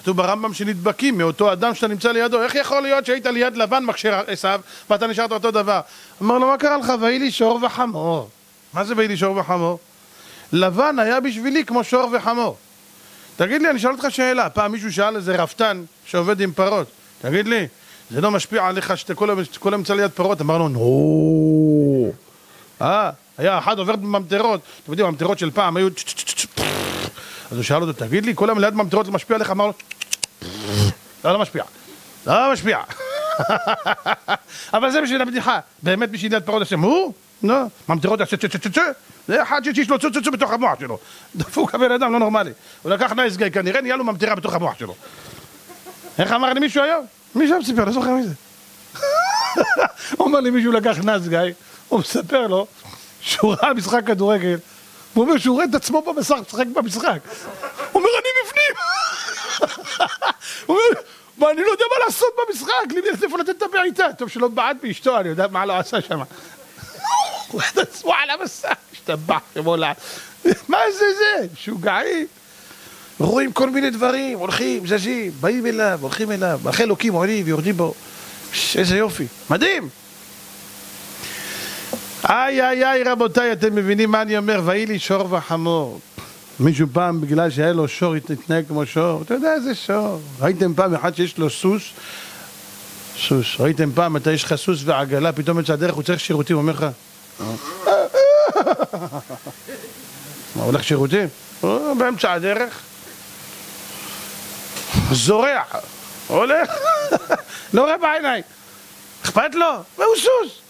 כתוב ברמב"ם שנדבקים מאותו אדם שאתה נמצא לידו. איך יכול להיות שהיית ליד לבן מכשיר עשיו ואתה נשארת אותו דבר? אמר לו, מה קרה לך? ויהי לי שור וחמור. מה זה ויהי לי שור וחמור? לבן היה בשבילי כמו שור וחמור. תגיד לי, אני שואל אותך שאלה. פעם מישהו שאל איזה רפתן שעובד עם פרות. תגיד לי, זה לא משפיע עליך שאתה כל היום- ליד פרות? אמר לו, נו. אה, היה אחד עובר בממטרות. אתם יודעים, הממטרות של פעם היו... אז הוא שאל אותו, תגיד לי, כל ליד ממטרות משפיע עליך? אמר לו, לא, לא משפיע. לא משפיע. אבל זה בשביל הבדיחה. באמת בשביל יד פרות השם הוא? לא. ממטרות צ'ה. זה אחד שיש לו צ'ו צ'ו צ'ו בתוך המוח שלו. דפוק הבן אדם, לא נורמלי. הוא לקח Nice Guy, כנראה נהיה לו ממטרה בתוך המוח שלו. איך אמר לי מישהו היום? מישהו סיפר, לא זוכר מי זה. אומר לי מישהו לקח Nice Guy, הוא מספר לו שהוא ראה משחק כדורגל, הוא אומר שהוא רואה את עצמו במשחק, משחק במשחק. הוא אומר, אני בפנים. הוא אומר, מה, אני לא יודע מה לעשות במשחק, לי איפה לתת את הבעיטה. טוב שלא בעט באשתו, אני יודע מה לא עשה שם. הוא רואה את עצמו על המסך, השתבח כמו לה. מה זה זה? משוגעים. רואים כל מיני דברים, הולכים, זזים, באים אליו, הולכים אליו, מלכי אלוקים עולים ויורדים בו. איזה יופי, מדהים. איי איי איי רבותיי, אתם מבינים מה אני אומר? ויהי לי שור וחמור. מישהו פעם, בגלל שהיה לו שור, התנהג כמו שור. אתה יודע איזה שור. ראיתם פעם אחד שיש לו סוס? סוס. ראיתם פעם, אתה יש לך סוס ועגלה, פתאום יצא הדרך, הוא צריך שירותים, הוא אומר לך... מה, הולך שירותים? הוא באמצע הדרך. זורח. הולך. לא רואה בעיניים. אכפת לו? והוא סוס.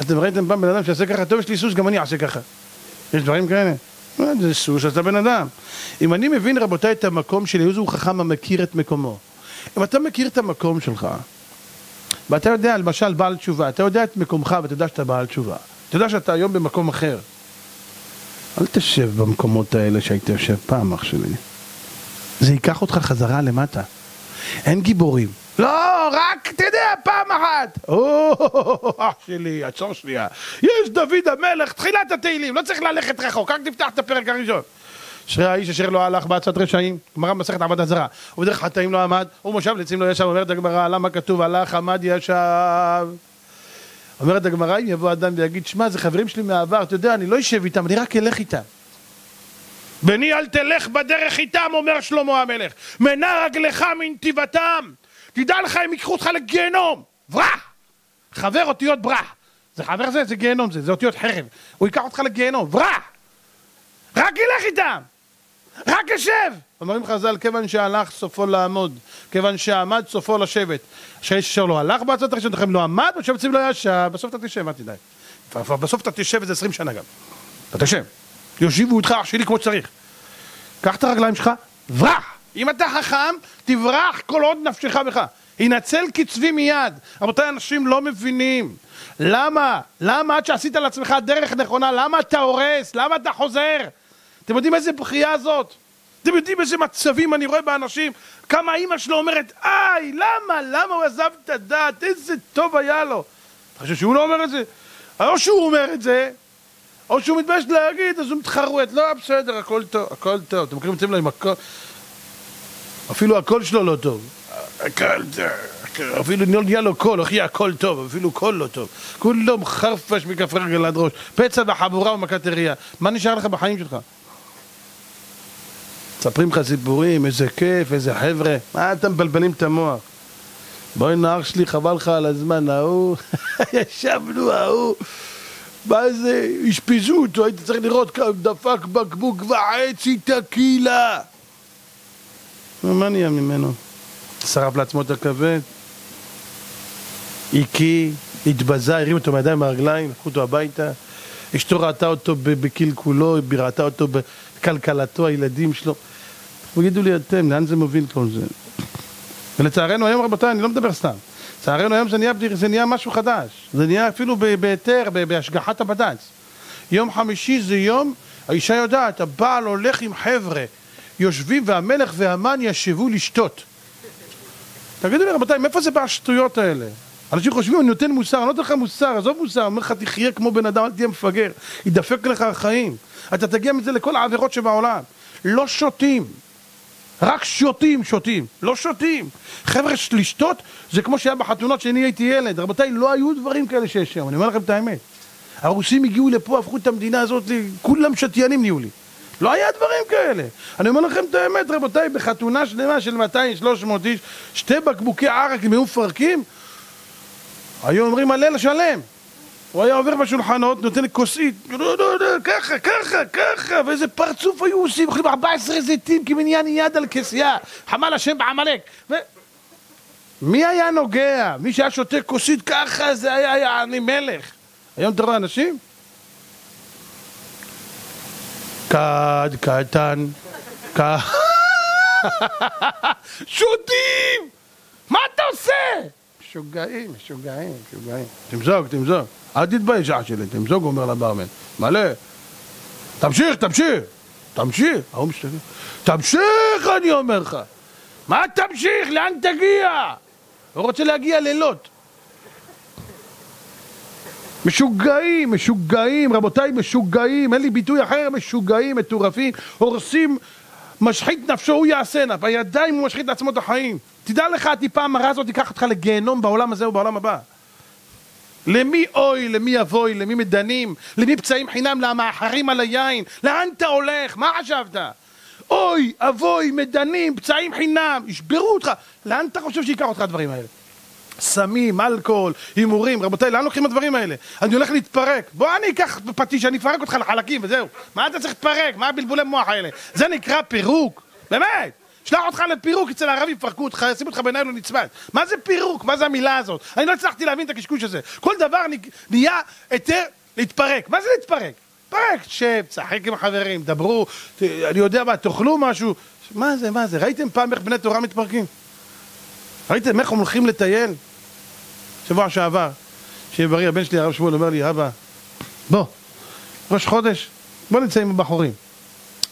אתם ראיתם פעם בן אדם שיעשה ככה, טוב יש לי סוס, גם אני אעשה ככה. יש דברים כאלה? מה, זה סוס, אתה בן אדם. אם אני מבין רבותיי את המקום שלי, הוא חכם המכיר את מקומו. אם אתה מכיר את המקום שלך, ואתה יודע, למשל בעל תשובה, אתה יודע את מקומך ואתה יודע שאתה בעל תשובה. אתה יודע שאתה היום במקום אחר. אל תשב במקומות האלה שהיית יושב פעם, אח שלי. זה ייקח אותך חזרה למטה. אין גיבורים. לא, רק, אתה יודע, פעם אחת. או, אח שלי, עצור שנייה. יש דוד המלך, תחילת התהילים, לא צריך ללכת רחוק, רק תפתח את הפרק הראשון. אשרי האיש אשר לא הלך בעצת רשעים, גמרא במסכת עבודת זרה, ובדרך חטאים לא עמד, ומושב לצים לא ישב, אומרת הגמרא, למה כתוב הלך עמד ישב? אומרת הגמרא, אם יבוא אדם ויגיד, שמע, זה חברים שלי מהעבר, אתה יודע, אני לא אשב איתם, אני רק אלך איתם. בני אל תלך בדרך איתם, אומר שלמה המלך. מנע רגלך מנתיבתם. תדע לך, הם ייקחו אותך לגיהנום. ברח! חבר אותיות ברח. זה חבר זה, זה גיהנום זה, זה אותיות חרב. הוא ייקח אותך לגיהנום, ברח! רק ילך איתם! רק ישב! אומרים חז"ל, כיוון שהלך סופו לעמוד, כיוון שעמד סופו לשבת. שיש אשר לא הלך בעצות הראשון, לכם לא עמד, ושם צים לא ישב, בסוף אתה תשב, אל תדאג. בסוף אתה תשב איזה עשרים שנה גם. אתה תשב. יושיבו אותך אח שלי כמו שצריך. קח את הרגליים שלך, ברח! אם אתה חכם, תברח כל עוד נפשך בך. הנצל קצבי מיד. רבותיי, אנשים לא מבינים. למה? למה עד שעשית לעצמך דרך נכונה, למה אתה הורס? למה אתה חוזר? אתם יודעים איזה בכייה זאת? אתם יודעים איזה מצבים אני רואה באנשים? כמה אימא שלו אומרת, איי, למה? למה הוא עזב את הדת? איזה טוב היה לו. אתה חושב שהוא לא אומר את זה? או שהוא אומר את זה, או שהוא מתבייש להגיד, אז הוא מתחרט, לא, בסדר, הכל טוב, הכל טוב. אתם מכירים אותם לו עם הכל... אפילו הקול שלו לא טוב. הכל טוב, אפילו לא נהיה לו קול, אחי, הכל טוב, אפילו קול לא טוב. כולו מחרפש מכף רגל עד ראש, פצע וחבורה ומכת ירייה. מה נשאר לך בחיים שלך? מספרים לך סיפורים, איזה כיף, איזה חבר'ה, מה אתם מבלבלים את המוח? בואי נער שלי, חבל לך על הזמן, ההוא, ישבנו, ההוא, מה זה, אשפזו אותו, הייתי צריך לראות דפק בקבוק וחצי טקילה. מה נהיה ממנו? שרף לעצמו את הכבד, הקיא, התבזה, הרים אותו מהידיים מהרגליים, לקחו אותו הביתה, אשתו ראתה אותו בקלקולו, היא ראתה אותו בכלכלתו, הילדים שלו. תגידו לי אתם, לאן זה מוביל כל זה? ולצערנו היום, רבותיי, אני לא מדבר סתם. לצערנו היום זה נהיה, זה נהיה משהו חדש. זה נהיה אפילו בהיתר, בהשגחת הבד"ץ. יום חמישי זה יום, האישה יודעת, הבעל הולך עם חבר'ה, יושבים והמלך והמן ישבו לשתות. תגידו לי רבותיי, מאיפה זה בא השטויות האלה? אנשים חושבים, אני נותן מוסר, אני לא נותן לך מוסר, עזוב מוסר, אומר לך, תחיה כמו בן אדם, אל תהיה מפגר, ידפק לך החיים. אתה תגיע מזה לכל העבירות שבעולם. לא שותים. רק שותים, שותים. לא שותים. חבר'ה, לשתות זה כמו שהיה בחתונות כשאני הייתי ילד. רבותיי, לא היו דברים כאלה שיש שם, אני אומר לכם את האמת. הרוסים הגיעו לפה, הפכו את המדינה הזאת, כולם שתיינים נהיו לי. לא היה דברים כאלה. אני אומר לכם את האמת, רבותיי, בחתונה שלמה של 200-300 איש, שתי בקבוקי ערק אם היו מפרקים, היו אומרים הלל שלם. הוא היה עובר בשולחנות, נותן כוסית, ככה, ככה, ככה, ואיזה פרצוף היו עושים, אוכלים 14 זיתים כמניין יד על כסייה, חמל השם בעמלק. ו... מי היה נוגע? מי שהיה שותה כוסית ככה, זה היה, היה אני מלך. היום אתה רואה אנשים? כד, קטן, כד... שותים! מה אתה עושה? משוגעים, משוגעים, משוגעים. תמזוג, תמזוג. אל תתבייש אח שלי, תמזוג, אומר לברמן. מלא. תמשיך, תמשיך. תמשיך. ההוא משתגע. תמשיך, אני אומר לך. מה תמשיך? לאן תגיע? הוא רוצה להגיע לילות. משוגעים, משוגעים, רבותיי, משוגעים, אין לי ביטוי אחר, משוגעים, מטורפים, הורסים, משחית נפשו, הוא יעשנה, בידיים הוא משחית לעצמו את החיים. תדע לך, הטיפה המרה הזאת תיקח אותך לגיהנום בעולם הזה ובעולם הבא. למי אוי, למי אבוי, למי מדנים, למי פצעים חינם, למאחרים על היין, לאן אתה הולך, מה חשבת? אוי, אבוי, מדנים, פצעים חינם, ישברו אותך, לאן אתה חושב שיקח אותך הדברים האלה? סמים, אלכוהול, הימורים, רבותיי, לאן לוקחים הדברים האלה? אני הולך להתפרק, בוא אני אקח פטיש, אני אפרק אותך לחלקים וזהו. מה אתה צריך להתפרק? מה הבלבולי מוח האלה? זה נקרא פירוק, באמת. שלח אותך לפירוק אצל הערבים, יפרקו אותך, ישימו אותך בניילון נצמד. מה זה פירוק? מה זה המילה הזאת? אני לא הצלחתי להבין את הקשקוש הזה. כל דבר נהיה היתר להתפרק. מה זה להתפרק? פרק, שב, צחק עם החברים, דברו, אני יודע מה, תאכלו משהו. מה זה, מה זה? ראיתם פעם איך בני תורה מתפרקים? ראיתם איך הולכים לטייל? שבוע שעבר, שיהיה בריא, הבן שלי הרב שמואל אומר לי, אבא, בוא, ראש חודש, בוא נצא עם הבחורים.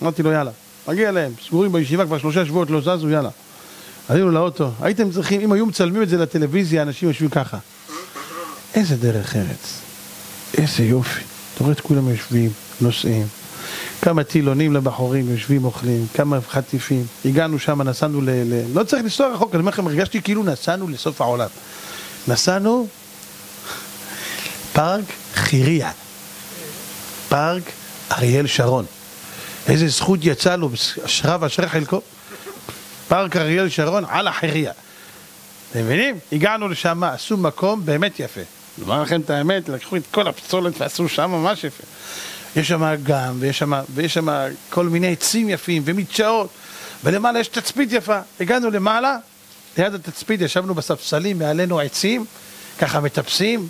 אמרתי לו, יאללה. מגיע להם, סגורים בישיבה, כבר שלושה שבועות לא זזו, יאללה. עלינו לאוטו, הייתם צריכים, אם היו מצלמים את זה לטלוויזיה, אנשים יושבים ככה. איזה דרך ארץ, איזה יופי. אתה רואה את כולם יושבים, נוסעים. כמה טילונים לבחורים, יושבים, אוכלים, כמה חטיפים. הגענו שם, נסענו ל... ל... לא צריך לנסוע רחוק, אני אומר לכם, הרגשתי כאילו נסענו לסוף העולם. נסענו פארק חירייה, פארק אריאל שרון. איזה זכות יצא לו, אשרה ואשרי חלקו. פארק אריאל שרון על החירייה. אתם מבינים? הגענו לשם, עשו מקום באמת יפה. לומר לכם את האמת, לקחו את כל הפסולת ועשו שם ממש יפה. יש שם גם, ויש שם, ויש שם כל מיני עצים יפים ומדשאות, ולמעלה יש תצפית יפה. הגענו למעלה, ליד התצפית ישבנו בספסלים, מעלינו עצים, ככה מטפסים,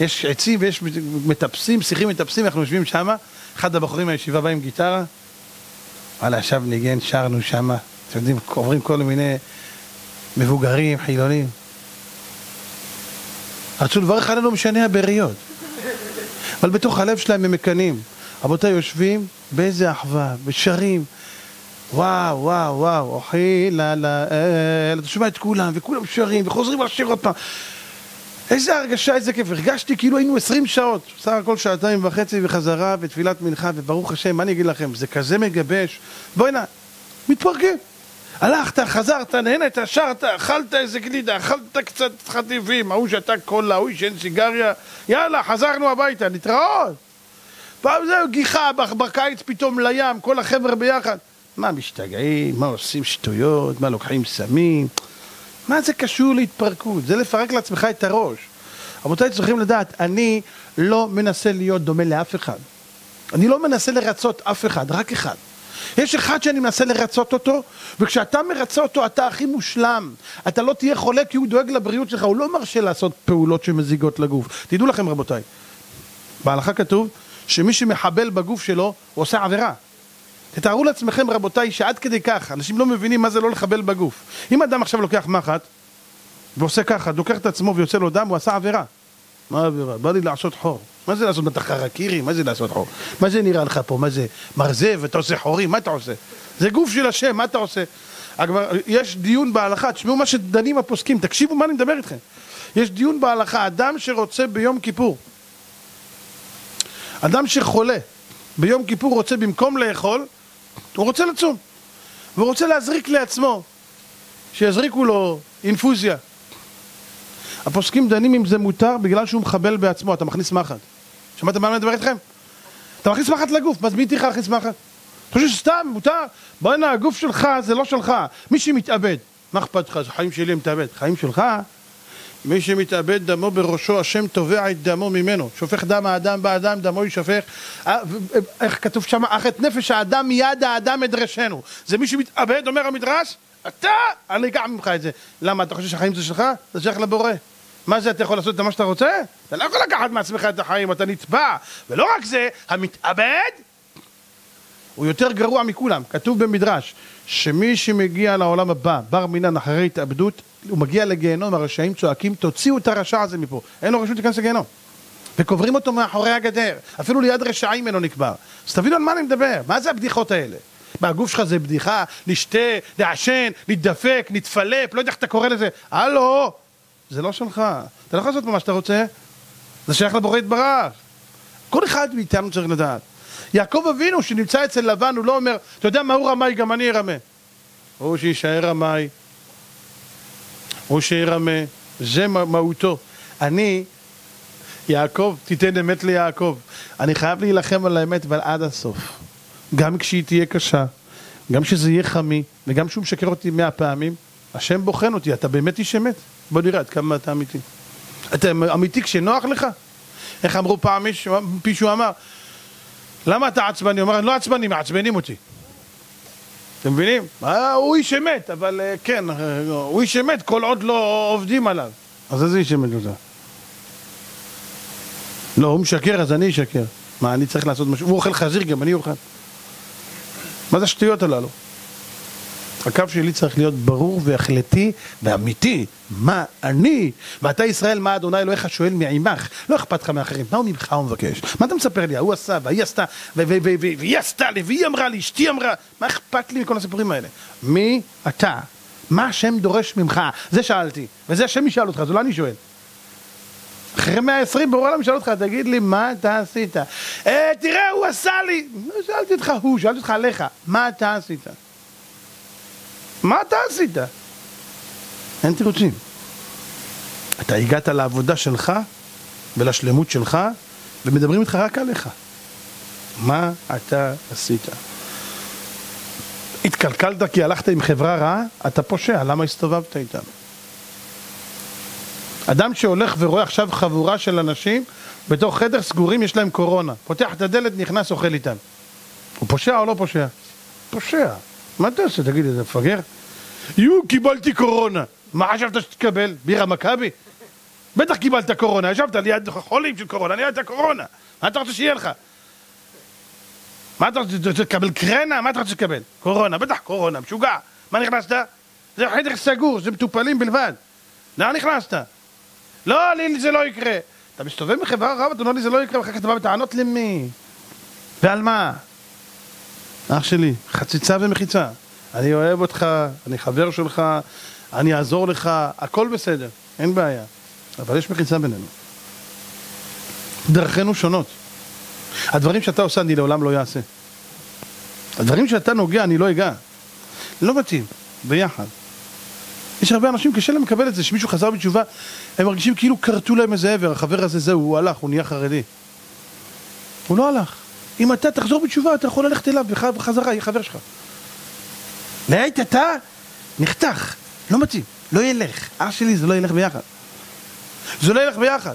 יש עצים ויש מטפסים, שיחים מטפסים, אנחנו יושבים שם, אחד הבחורים מהישיבה בא עם גיטרה, וואלה, ישב ניגן, שרנו שם, אתם יודעים, עוברים כל מיני מבוגרים, חילונים. רצו לברך עלינו משני הבריות. אבל בתוך הלב שלהם הם מקנאים. רבותיי יושבים באיזה אחווה, ושרים. וואו, וואו, וואו, אוכי, לה, לה, אתה שומע את כולם, וכולם שרים, וחוזרים לשיר עוד פעם. איזה הרגשה, איזה כיף. הרגשתי כאילו היינו עשרים שעות, בסך הכל שעתיים וחצי וחזרה ותפילת מנחה, וברוך השם, מה אני אגיד לכם, זה כזה מגבש. בואי נא, מתפרקים. הלכת, חזרת, נהנית, שרת, אכלת איזה גלידה, אכלת קצת חטיבים, ההוא שתה קולה, ההוא ישן סיגריה, יאללה, חזרנו הביתה, נתראות. פעם זהו גיחה, בקיץ פתאום לים, כל החבר'ה ביחד. מה משתגעים, מה עושים שטויות, מה לוקחים סמים, מה זה קשור להתפרקות? זה לפרק לעצמך את הראש. רבותיי צריכים לדעת, אני לא מנסה להיות דומה לאף אחד. אני לא מנסה לרצות אף אחד, רק אחד. יש אחד שאני מנסה לרצות אותו, וכשאתה מרצה אותו אתה הכי מושלם. אתה לא תהיה חולה כי הוא דואג לבריאות שלך, הוא לא מרשה לעשות פעולות שמזיגות לגוף. תדעו לכם רבותיי, בהלכה כתוב שמי שמחבל בגוף שלו, הוא עושה עבירה. תתארו לעצמכם רבותיי שעד כדי כך, אנשים לא מבינים מה זה לא לחבל בגוף. אם אדם עכשיו לוקח מחט ועושה ככה, דוקר את עצמו ויוצא לו דם, הוא עשה עבירה. מה עבירה? בא לי לעשות חור. מה זה לעשות בתחרקירי? מה זה לעשות חור? מה זה נראה לך פה? מה זה מרזב? אתה עושה חורים? מה אתה עושה? זה גוף של השם, מה אתה עושה? הגמר, יש דיון בהלכה, תשמעו מה שדנים הפוסקים, תקשיבו מה אני מדבר איתכם. יש דיון בהלכה, אדם שרוצה ביום כיפור, אדם שחולה ביום כיפור רוצה במקום לאכול, הוא רוצה לצום. והוא רוצה להזריק לעצמו, שיזריקו לו אינפוזיה. הפוסקים דנים אם זה מותר בגלל שהוא מחבל בעצמו, אתה מכניס מחט. שמעתם מה אני מדבר איתכם? אתה מכניס מחט לגוף, אז מי איתך להכניס מחט? אתה חושב שסתם, מותר? בוא'נה, הגוף שלך זה לא שלך. מי שמתאבד, מה אכפת לך? זה חיים שלי מתאבד. חיים שלך? מי שמתאבד דמו בראשו, השם תובע את דמו ממנו. שופך דם האדם באדם, דמו יישפך. אה, איך כתוב שם? אך את נפש האדם מיד האדם אדרשנו. זה מי שמתאבד, אומר המדרש, אתה, אני אקח ממך את זה. למה, אתה חושב שהחיים זה שלך? זה שייך לבורא. מה זה, אתה יכול לעשות את מה שאתה רוצה? אתה לא יכול לקחת מעצמך את החיים, אתה נתבע. ולא רק זה, המתאבד הוא יותר גרוע מכולם. כתוב במדרש שמי שמגיע לעולם הבא, בר מינן אחרי התאבדות, הוא מגיע לגיהנום, הרשעים צועקים, תוציאו את הרשע הזה מפה. אין לו רשות להיכנס לגיהנום. וקוברים אותו מאחורי הגדר. אפילו ליד רשעים אינו נקבר. אז תבינו על מה אני מדבר. מה זה הבדיחות האלה? מה, הגוף שלך זה בדיחה? לשתה, לעשן, להתדפק, להתפלפ, לא יודע איך אתה קורא לזה. הלו! זה לא שלך. אתה לא יכול לעשות מה שאתה רוצה. זה שייך לבורא יתברך. כל אחד מאיתנו צריך לדעת. יעקב אבינו שנמצא אצל לבן הוא לא אומר, אתה יודע מה הוא רמאי גם אני ארמה. הוא שיישאר רמאי, הוא שירמה, זה מהותו. אני, יעקב, תיתן אמת ליעקב. אני חייב להילחם על האמת, אבל עד הסוף. גם כשהיא תהיה קשה, גם כשזה יהיה חמי, וגם כשהוא משקר אותי מאה פעמים, השם בוחן אותי, אתה באמת איש אמת? בוא נראה עד כמה אתה אמיתי. אתה אמיתי כשנוח לך? איך אמרו פעם מישהו, מישהו אמר, למה אתה עצבני? הוא אמר, אני לא עצבני, מעצבנים אותי. אתם מבינים? אה, הוא איש אמת, אבל אה, כן, אה, הוא איש אמת כל עוד לא עובדים עליו. אז איזה איש אמת הוא זה? לא, הוא משקר, אז אני אשקר. מה, אני צריך לעשות משהו? הוא אוכל חזיר, גם אני אוכל. מה זה השטויות הללו? הקו שלי צריך להיות ברור והחלטי ואמיתי. מה אני? ואתה ישראל, מה אדוני אלוהיך שואל מעמך? לא אכפת לך מאחרים, מה הוא ממך הוא מבקש? מה אתה מספר לי? ההוא עשה, והיא עשתה, והיא עשתה לי, והיא אמרה לי, אשתי אמרה. מה אכפת לי מכל הסיפורים האלה? מי אתה? מה השם דורש ממך? זה שאלתי. וזה השם ישאל אותך, זה לא אני שואל. אחרי 120 ברור למה שאל אותך, תגיד לי, מה אתה עשית? אה, תראה, הוא עשה לי. לא שאלתי אותך הוא, שאלתי אותך עליך. מה אתה עשית? מה אתה עשית? אין תירוצים. אתה הגעת לעבודה שלך ולשלמות שלך ומדברים איתך רק עליך. מה אתה עשית? התקלקלת כי הלכת עם חברה רעה, אתה פושע, למה הסתובבת איתם? אדם שהולך ורואה עכשיו חבורה של אנשים בתוך חדר סגורים יש להם קורונה, פותח את הדלת, נכנס, אוכל איתם. הוא פושע או לא פושע? פושע. מה אתה עושה? תגיד, איזה מפגר? יו, קיבלתי קורונה. מה חשבת שתקבל? בירה מכבי? בטח קיבלת קורונה, ישבת ליד חולים של קורונה, ליד הקורונה. מה אתה רוצה שיהיה לך? מה אתה רוצה, תקבל קרנה? מה אתה רוצה לקבל? קורונה, בטח קורונה, משוגע. מה נכנסת? זה חדר סגור, זה מטופלים בלבד. לאן נכנסת? לא, לי זה לא יקרה. אתה מסתובב מחברה רבה, אתה אומר לי זה לא יקרה, ואחר כך אתה בא בטענות למי? ועל מה? אח שלי, חציצה ומחיצה. אני אוהב אותך, אני חבר שלך, אני אעזור לך, הכל בסדר, אין בעיה. אבל יש מחיצה בינינו. דרכינו שונות. הדברים שאתה עושה אני לעולם לא אעשה. הדברים שאתה נוגע אני לא אגע. לא מתאים, ביחד. יש הרבה אנשים, קשה להם לקבל את זה, שמישהו חזר בתשובה, הם מרגישים כאילו כרתו להם איזה עבר, החבר הזה זהו, הוא הלך, הוא נהיה חרדי. הוא לא הלך. אם אתה תחזור בתשובה, אתה יכול ללכת אליו בחזרה, יהיה חבר שלך. לעת אתה נחתך, לא מתאים, לא ילך. אח שלי זה לא ילך ביחד. זה לא ילך ביחד.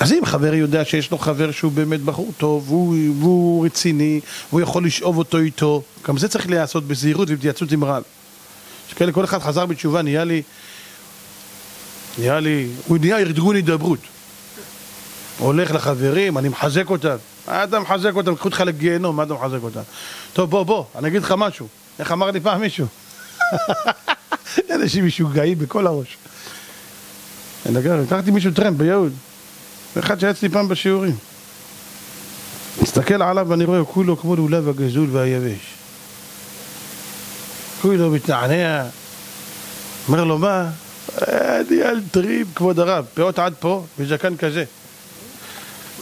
אז אם חבר יודע שיש לו חבר שהוא באמת בחור טוב, והוא, והוא רציני, והוא יכול לשאוב אותו איתו, גם זה צריך להיעשות בזהירות ובהתייעצות עם רב. יש כאלה, כל אחד חזר בתשובה, נהיה לי, נהיה לי, הוא נהיה ארגון הידברות. הולך לחברים, אני מחזק אותם. מה אתה מחזק אותם? קחו אותך לגיהנום, מה אתה מחזק אותם? טוב, בוא, בוא, אני אגיד לך משהו. איך אמר לי פעם מישהו? אנשים משוגעים בכל הראש. לקחתי מישהו טרמפ ביהוד, אחד שהיה אצלי פעם בשיעורים. מסתכל עליו ואני רואה כולו כמו לולב הגזול והיבש. כולו מתנענע, אומר לו מה? אני על טריפ כבוד הרב, פאות עד פה וזקן כזה.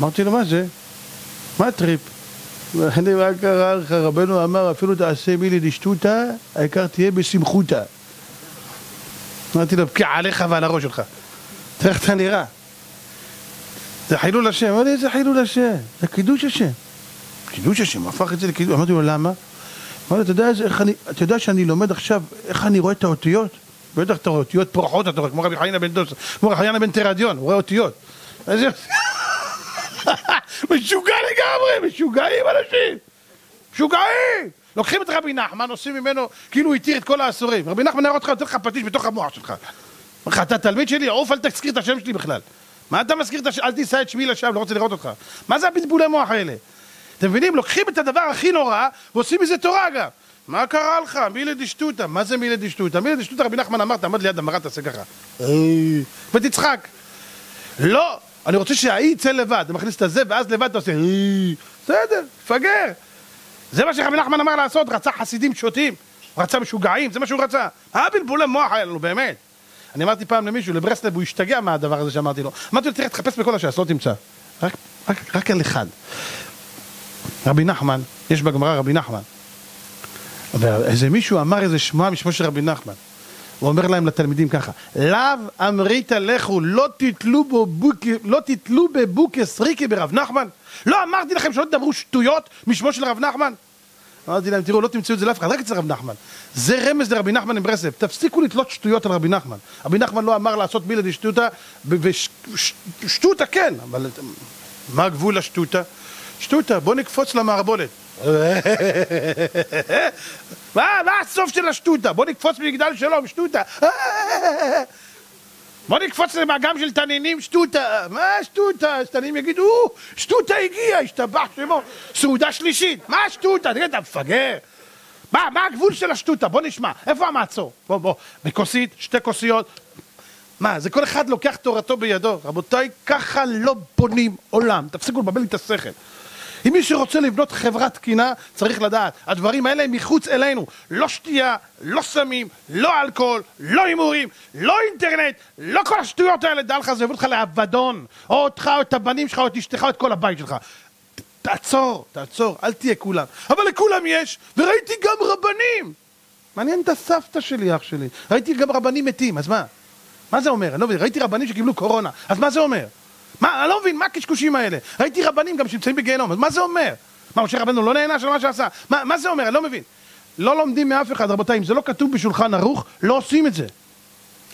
אמרתי לו מה זה? מה טריפ? אני מה קרה לך? רבנו אמר אפילו תעשה מילי דשטותא, העיקר תהיה בשמחותא. אמרתי לו פקיע עליך ועל הראש שלך. תראה איך אתה נראה. זה חילול השם. אמר לי איזה חילול השם? זה קידוש השם. קידוש השם, הפך את זה לקידוש. אמרתי לו למה? אמר לי אתה יודע, אני, אתה יודע שאני לומד עכשיו איך אני רואה את האותיות? בטח אתה רואה אותיות פורחות, אתה רואה כמו רבי חנינא בן דוסא, כמו רבי חיינה בן תרדיון, הוא רואה אותיות. משוגע לגמרי, משוגעים אנשים, משוגעים. לוקחים את רבי נחמן, עושים ממנו כאילו הוא התיר את כל האסורים. רבי נחמן נראה אותך, נותן לך פטיש בתוך המוח שלך. אומר לך, אתה תלמיד שלי, עוף אל תזכיר את השם שלי בכלל. מה אתה מזכיר את השם? אל תישא את שמי לשווא, לא רוצה לראות אותך. מה זה הבלבולי מוח האלה? אתם מבינים? לוקחים את הדבר הכי נורא ועושים מזה תורה גם. מה קרה לך? מילי דשטותא. מה זה מילי דשטותא? מילי דשטותא רבי נחמן אמר, תעמוד ליד המראה, תעשה ככה. ותצחק. לא, אני רוצה שהאי יצא לבד. אתה מכניס את הזה, ואז לבד אתה עושה... בסדר, פגר. זה מה שרבי נחמן אמר לעשות, רצה חסידים שוטים, רצה משוגעים, זה מה שהוא רצה. מה בלבולי מוח היה לנו, באמת. אני אמרתי פעם למישהו, לברסלב, הוא השתגע מהדבר הזה שאמרתי לו. אמרתי לו, תראה, תחפש בכל הש"ס, לא תמצא. רק, רק, רק על אחד. רבי נחמן, יש בגמרא רבי נחמן. ואיזה מישהו אמר איזה שמועה משמו של רבי נחמן. הוא אומר להם לתלמידים ככה, לאו אמרית לכו, לא תתלו, בו בוק, לא תתלו בבוקס ריקי ברב נחמן? לא אמרתי לכם שלא תדברו שטויות משמו של רב נחמן? אמרתי להם, תראו, לא תמצאו את זה לאף אחד, רק אצל רב נחמן. זה רמז לרבי נחמן עם ברסלב. תפסיקו לתלות שטויות על רבי נחמן. רבי נחמן לא אמר לעשות מילה דשטותא, ושטותא כן, אבל מה הגבול לשטותא? שטותא, בוא נקפוץ למערבולת. מה, מה הסוף של השטותא? בוא נקפוץ במגדל שלום, שטותא. בוא נקפוץ למאגם של תנינים, שטותא. מה שטותא? תנינים יגידו, שטותא הגיע, השתבח שמו, סעודה שלישית. מה שטותא? תגיד, אתה מפגר? מה, מה הגבול של השטותא? בוא נשמע. איפה המעצור? בוא, בוא. בכוסית, שתי כוסיות. מה, זה כל אחד לוקח תורתו בידו. רבותיי, ככה לא בונים עולם. תפסיקו לבלבל לי את השכל. אם מי שרוצה לבנות חברה תקינה, צריך לדעת, הדברים האלה הם מחוץ אלינו. לא שתייה, לא סמים, לא אלכוהול, לא הימורים, לא אינטרנט, לא כל השטויות האלה, דע לך, זה יביא אותך לאבדון. או אותך, או את הבנים שלך, או את אשתך, או את כל הבית שלך. תעצור, תעצור, אל תהיה כולם. אבל לכולם יש, וראיתי גם רבנים. מעניין את הסבתא שלי, אח שלי. ראיתי גם רבנים מתים, אז מה? מה זה אומר? אני לא מבין, ראיתי רבנים שקיבלו קורונה, אז מה זה אומר? מה, אני לא מבין, מה הקשקושים האלה? ראיתי רבנים גם שנמצאים בגיהנום, אז מה זה אומר? מה, משה רבנו לא נהנה של מה שעשה? מה, מה זה אומר? אני לא מבין. לא לומדים מאף אחד, רבותיי, אם זה לא כתוב בשולחן ערוך, לא עושים את זה.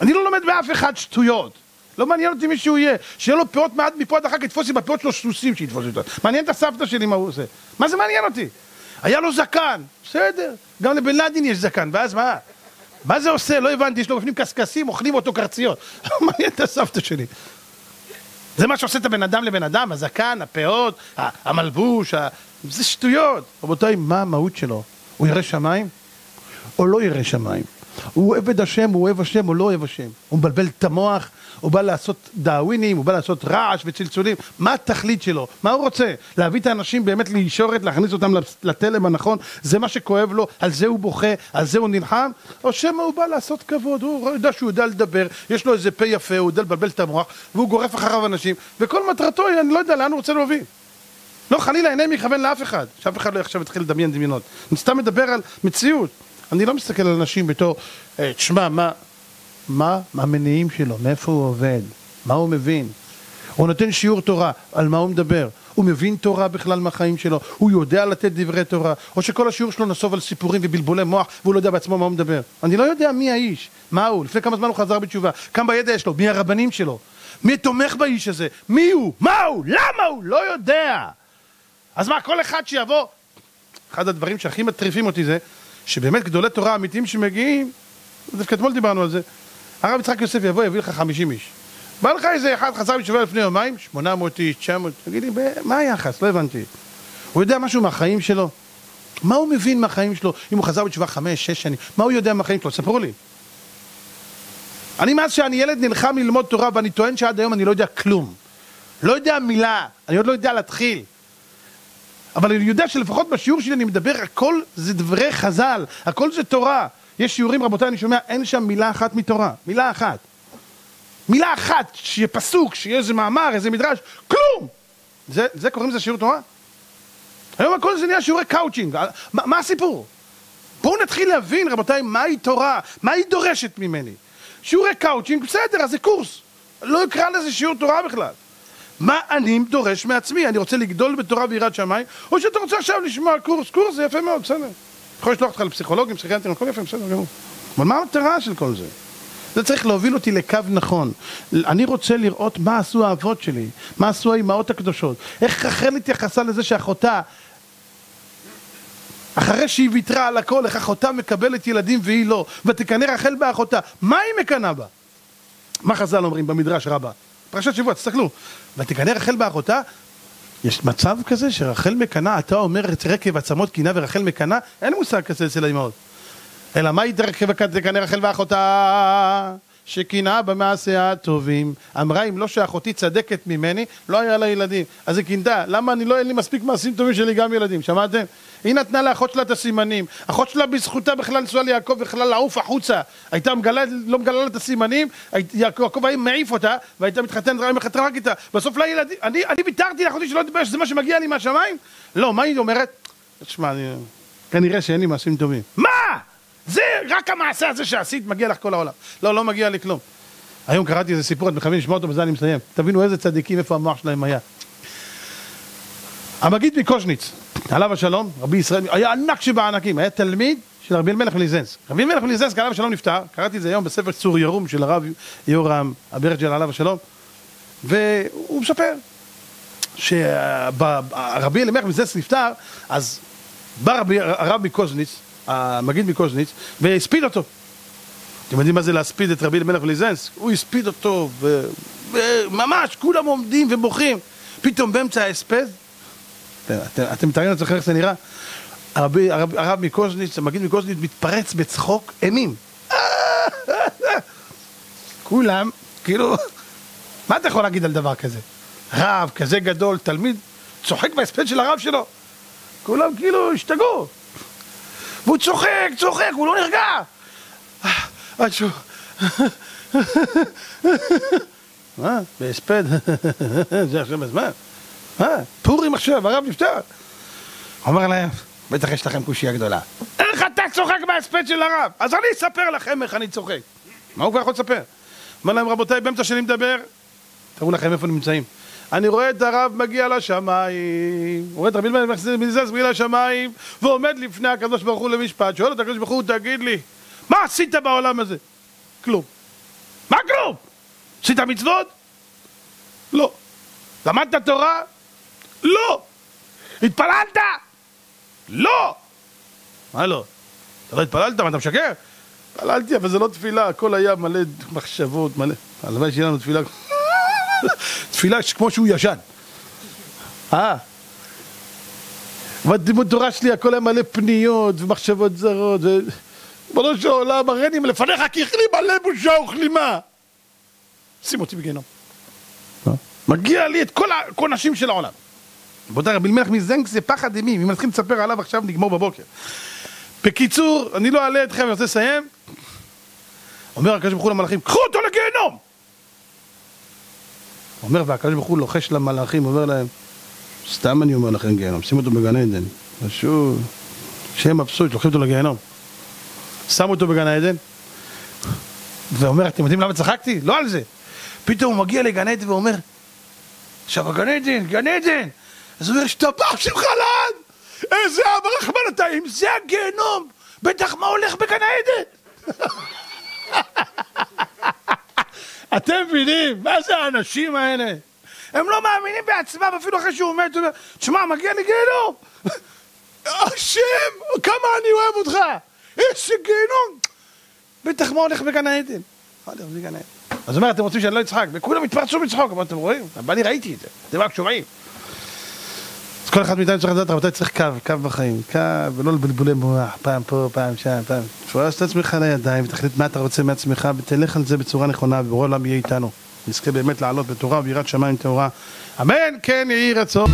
אני לא לומד מאף אחד שטויות. לא מעניין אותי מי שהוא יהיה. שיהיה לו פאות מעט מפה עד אחר כך, יתפוס לי בפאות שלו סוסים שיתפוס אותו. מעניין את הסבתא שלי מה הוא עושה. מה זה מעניין אותי? היה לו זקן, בסדר. גם לבן לאדין יש זקן, ואז מה? מה זה עושה? לא הבנתי, יש לו בפנים קשקשים, אוכלים אותו קרציות. מעניין את הסבתא שלי. זה מה שעושה את הבן אדם לבן אדם, הזקן, הפאות, המלבוש, ה... זה שטויות. רבותיי, מה המהות שלו? הוא ירא שמיים או לא ירא שמיים? הוא עבד השם, הוא אוהב השם או לא אוהב השם? הוא מבלבל את המוח, הוא בא לעשות דאווינים, הוא בא לעשות רעש וצלצולים, מה התכלית שלו? מה הוא רוצה? להביא את האנשים באמת לישורת, להכניס אותם לתלם הנכון? זה מה שכואב לו? על זה הוא בוכה? על זה הוא נלחם? או שמא הוא בא לעשות כבוד? הוא יודע שהוא יודע לדבר, יש לו איזה פה יפה, הוא יודע לבלבל את המוח, והוא גורף אחריו אנשים, וכל מטרתו, אני לא יודע לאן הוא רוצה להוביל. לא, חלילה, אינני מכוון לאף אחד, שאף אחד לא עכשיו יתחיל לדמיין דמיונות. אני סתם מדבר על מציאות. אני לא מסתכל על אנשים בתור, אה, תשמע, מה, מה המניעים שלו, מאיפה הוא עובד, מה הוא מבין. הוא נותן שיעור תורה, על מה הוא מדבר. הוא מבין תורה בכלל מהחיים שלו, הוא יודע לתת דברי תורה, או שכל השיעור שלו נסוב על סיפורים ובלבולי מוח והוא לא יודע בעצמו מה הוא מדבר. אני לא יודע מי האיש, מה הוא, לפני כמה זמן הוא חזר בתשובה, כמה ידע יש לו, מי הרבנים שלו, מי תומך באיש הזה, מי הוא, מה הוא, למה הוא, לא יודע. אז מה, כל אחד שיבוא, אחד הדברים שהכי מטריפים אותי זה, שבאמת גדולי תורה אמיתיים שמגיעים, דווקא אתמול דיברנו על זה, הרב יצחק יוסף יבוא, יביא לך חמישים איש. בא לך איזה אחד חזר בתשובה לפני יומיים, 800 איש, 900, תגיד לי, מה היחס? לא הבנתי. הוא יודע משהו מהחיים שלו? מה הוא מבין מהחיים שלו? אם הוא חזר בתשובה חמש, שש שנים, מה הוא יודע מהחיים שלו? ספרו לי. אני מאז שאני ילד נלחם ללמוד תורה ואני טוען שעד היום אני לא יודע כלום. לא יודע מילה, אני עוד לא יודע להתחיל. אבל אני יודע שלפחות בשיעור שלי אני מדבר, הכל זה דברי חז"ל, הכל זה תורה. יש שיעורים, רבותיי, אני שומע, אין שם מילה אחת מתורה. מילה אחת. מילה אחת, שיהיה פסוק, שיהיה איזה מאמר, איזה מדרש, כלום! זה, זה קוראים לזה שיעור תורה? היום הכל זה נהיה שיעורי קאוצ'ינג, מה, מה הסיפור? בואו נתחיל להבין, רבותיי, מהי תורה, מה היא דורשת ממני. שיעורי קאוצ'ינג, בסדר, אז זה קורס. לא אקרא לזה שיעור תורה בכלל. מה אני דורש מעצמי? אני רוצה לגדול בתורה ויראת שמיים, או שאתה רוצה עכשיו לשמוע קורס? קורס זה יפה מאוד, בסדר. יכול לשלוח אותך לפסיכולוגים, פסיכיאטרים, הכל יפה, בסדר גמור. אבל מה המטרה של כל זה? זה צריך להוביל אותי לקו נכון. אני רוצה לראות מה עשו האבות שלי, מה עשו האימהות הקדושות, איך רחל התייחסה לזה שאחותה, אחרי שהיא ויתרה על הכל, איך אחותה מקבלת ילדים והיא לא, ותקנא רחל באחותה, מה היא מקנאה בה? מה חז"ל אומרים במדרש רבה? פרשת שבוע, תסתכלו. ותקנא רחל באחותה, יש מצב כזה שרחל מקנאה, אתה אומר את רקב עצמות קינה ורחל מקנאה? אין מושג כזה אצל האימהות. אלא מה יתרקב תקנא רחל ואחותה? שקנאה במעשיה הטובים. אמרה אם לא שאחותי צדקת ממני, לא היה לה ילדים. אז היא קינתה, למה אני לא, אין לי מספיק מעשים טובים שלי גם ילדים, שמעתם? היא נתנה לאחות שלה את הסימנים. אחות שלה בזכותה בכלל נסועה ליעקב בכלל לעוף החוצה. הייתה מגלה, לא מגלה לה את הסימנים, יעקב היה מעיף אותה, והייתה מתחתנת רק איתה. בסוף לא ילדים, אני, אני ויתרתי לאחותי שלא תתבייש, זה מה שמגיע לי מהשמיים? לא, מה היא אומרת? תשמע, אני... כנראה שאין לי מעשים טובים. מה? זה רק המעשה הזה שעשית, מגיע לך כל העולם. לא, לא מגיע לי כלום. היום קראתי איזה סיפור, אתם חייבים לשמוע אותו, בזה אני מסיים. תבינו איזה צדיקים, איפה המוח שלהם היה. המגיד מקושניץ, עליו השלום, רבי ישראל, היה ענק שבענקים, היה תלמיד של רבי אלימלך מליזנס. רבי אלימלך מליזנס, עליו השלום נפטר, קראתי את זה היום בספר צור ירום של הרב יורם אברג'ל עליו השלום, והוא מספר שרבי אלימלך מליזנס נפטר, אז בא רבי, הרב מקוזניץ, המגיד מקוזניץ, והספיד אותו. אתם יודעים מה זה להספיד את רבי אלימלך מליזנס? הוא הספיד אותו, וממש כולם עומדים ובוכים. פתאום באמצע ההספד, אתם מתארים לעצמכם איך זה נראה? הרבי, הרב, הרב מקוזניץ, המגיד מקוזניץ, מתפרץ בצחוק אימים. כולם, כאילו, מה אתה יכול להגיד על דבר כזה? רב כזה גדול, תלמיד, צוחק בהספד של הרב שלו. כולם כאילו השתגעו. והוא צוחק, צוחק, הוא לא נרגע. עד שהוא... מה? בהספד? זה עכשיו בזמן? מה? פורים עכשיו, הרב נפטר. אומר להם, בטח יש לכם קושייה גדולה. איך אתה צוחק בהספד של הרב? אז אני אספר לכם איך אני צוחק. מה הוא כבר יכול לספר? אומר להם, רבותיי, באמצע שאני מדבר, תראו לכם איפה נמצאים. אני רואה את הרב מגיע לשמיים, רואה את רבי מזז מגיע לשמיים, ועומד לפני הקדוש ברוך הוא למשפט, שואל את הקדוש ברוך הוא, תגיד לי, מה עשית בעולם הזה? כלום. מה כלום? עשית מצוות? לא. למדת תורה? לא. התפללת? לא. מה לא? אתה לא התפללת? מה אתה משקר? התפללתי, אבל זה לא תפילה, הכל היה מלא מחשבות, מלא... הלוואי שיהיה לנו תפילה... תפילה כמו שהוא ישן. אה. בלימוד תורה שלי הכל היה מלא פניות ומחשבות זרות ו... ריבונו של עולם, הריני מלפניך כי אכלי מלא בושה וכלימה. שים אותי בגיהנום. מגיע לי את כל העונשים של העולם. רבותיי, רבי אלימלך מזנק זה פחד אימים, אם נתחיל לספר עליו עכשיו נגמור בבוקר. בקיצור, אני לא אעלה אתכם, אני רוצה לסיים. אומר הקדוש ברוך הוא למלאכים, קחו אותו לגיהנום! אומר, והקדוש ברוך הוא לוחש למלאכים, אומר להם, סתם אני אומר לכם גיהנום, שים אותו בגן עדן. פשוט, שיהיה מבסוט, לוקחים אותו לגיהנום. שם אותו בגן העדן, ואומר, אתם יודעים למה צחקתי? לא על זה. פתאום הוא מגיע לגן עדן ואומר, עכשיו הגן עדן, גן עדן. אז הוא אומר, השתבח שמך לעד! איזה אבא רחמן אתה, אם זה הגיהנום, בטח מה הולך בגן העדן? אתם מבינים? מה זה האנשים האלה? הם לא מאמינים בעצמם, אפילו אחרי שהוא מת, הוא אומר, תשמע, מגיע לי גיהנום! השם, כמה אני אוהב אותך! איזה גיהנום! בטח מה הולך בגן העדן? אז הוא אומר, אתם רוצים שאני לא אצחק? וכולם התפרצו מצחוק, אמרתי, אתם רואים? אבל אני ראיתי את זה, אתם רק שומעים. כל אחד מאיתנו צריך לדעת, רבותיי, צריך קו, קו בחיים, קו, ולא לבלבולי מוח, פעם פה, פעם שם, פעם. תפרס את עצמך לידיים, ותחליט מה אתה רוצה מעצמך, ותלך על זה בצורה נכונה, ובורא עולם יהיה איתנו. נזכה באמת לעלות בתורה וביראת שמיים טהורה. אמן, כן יהי רצון.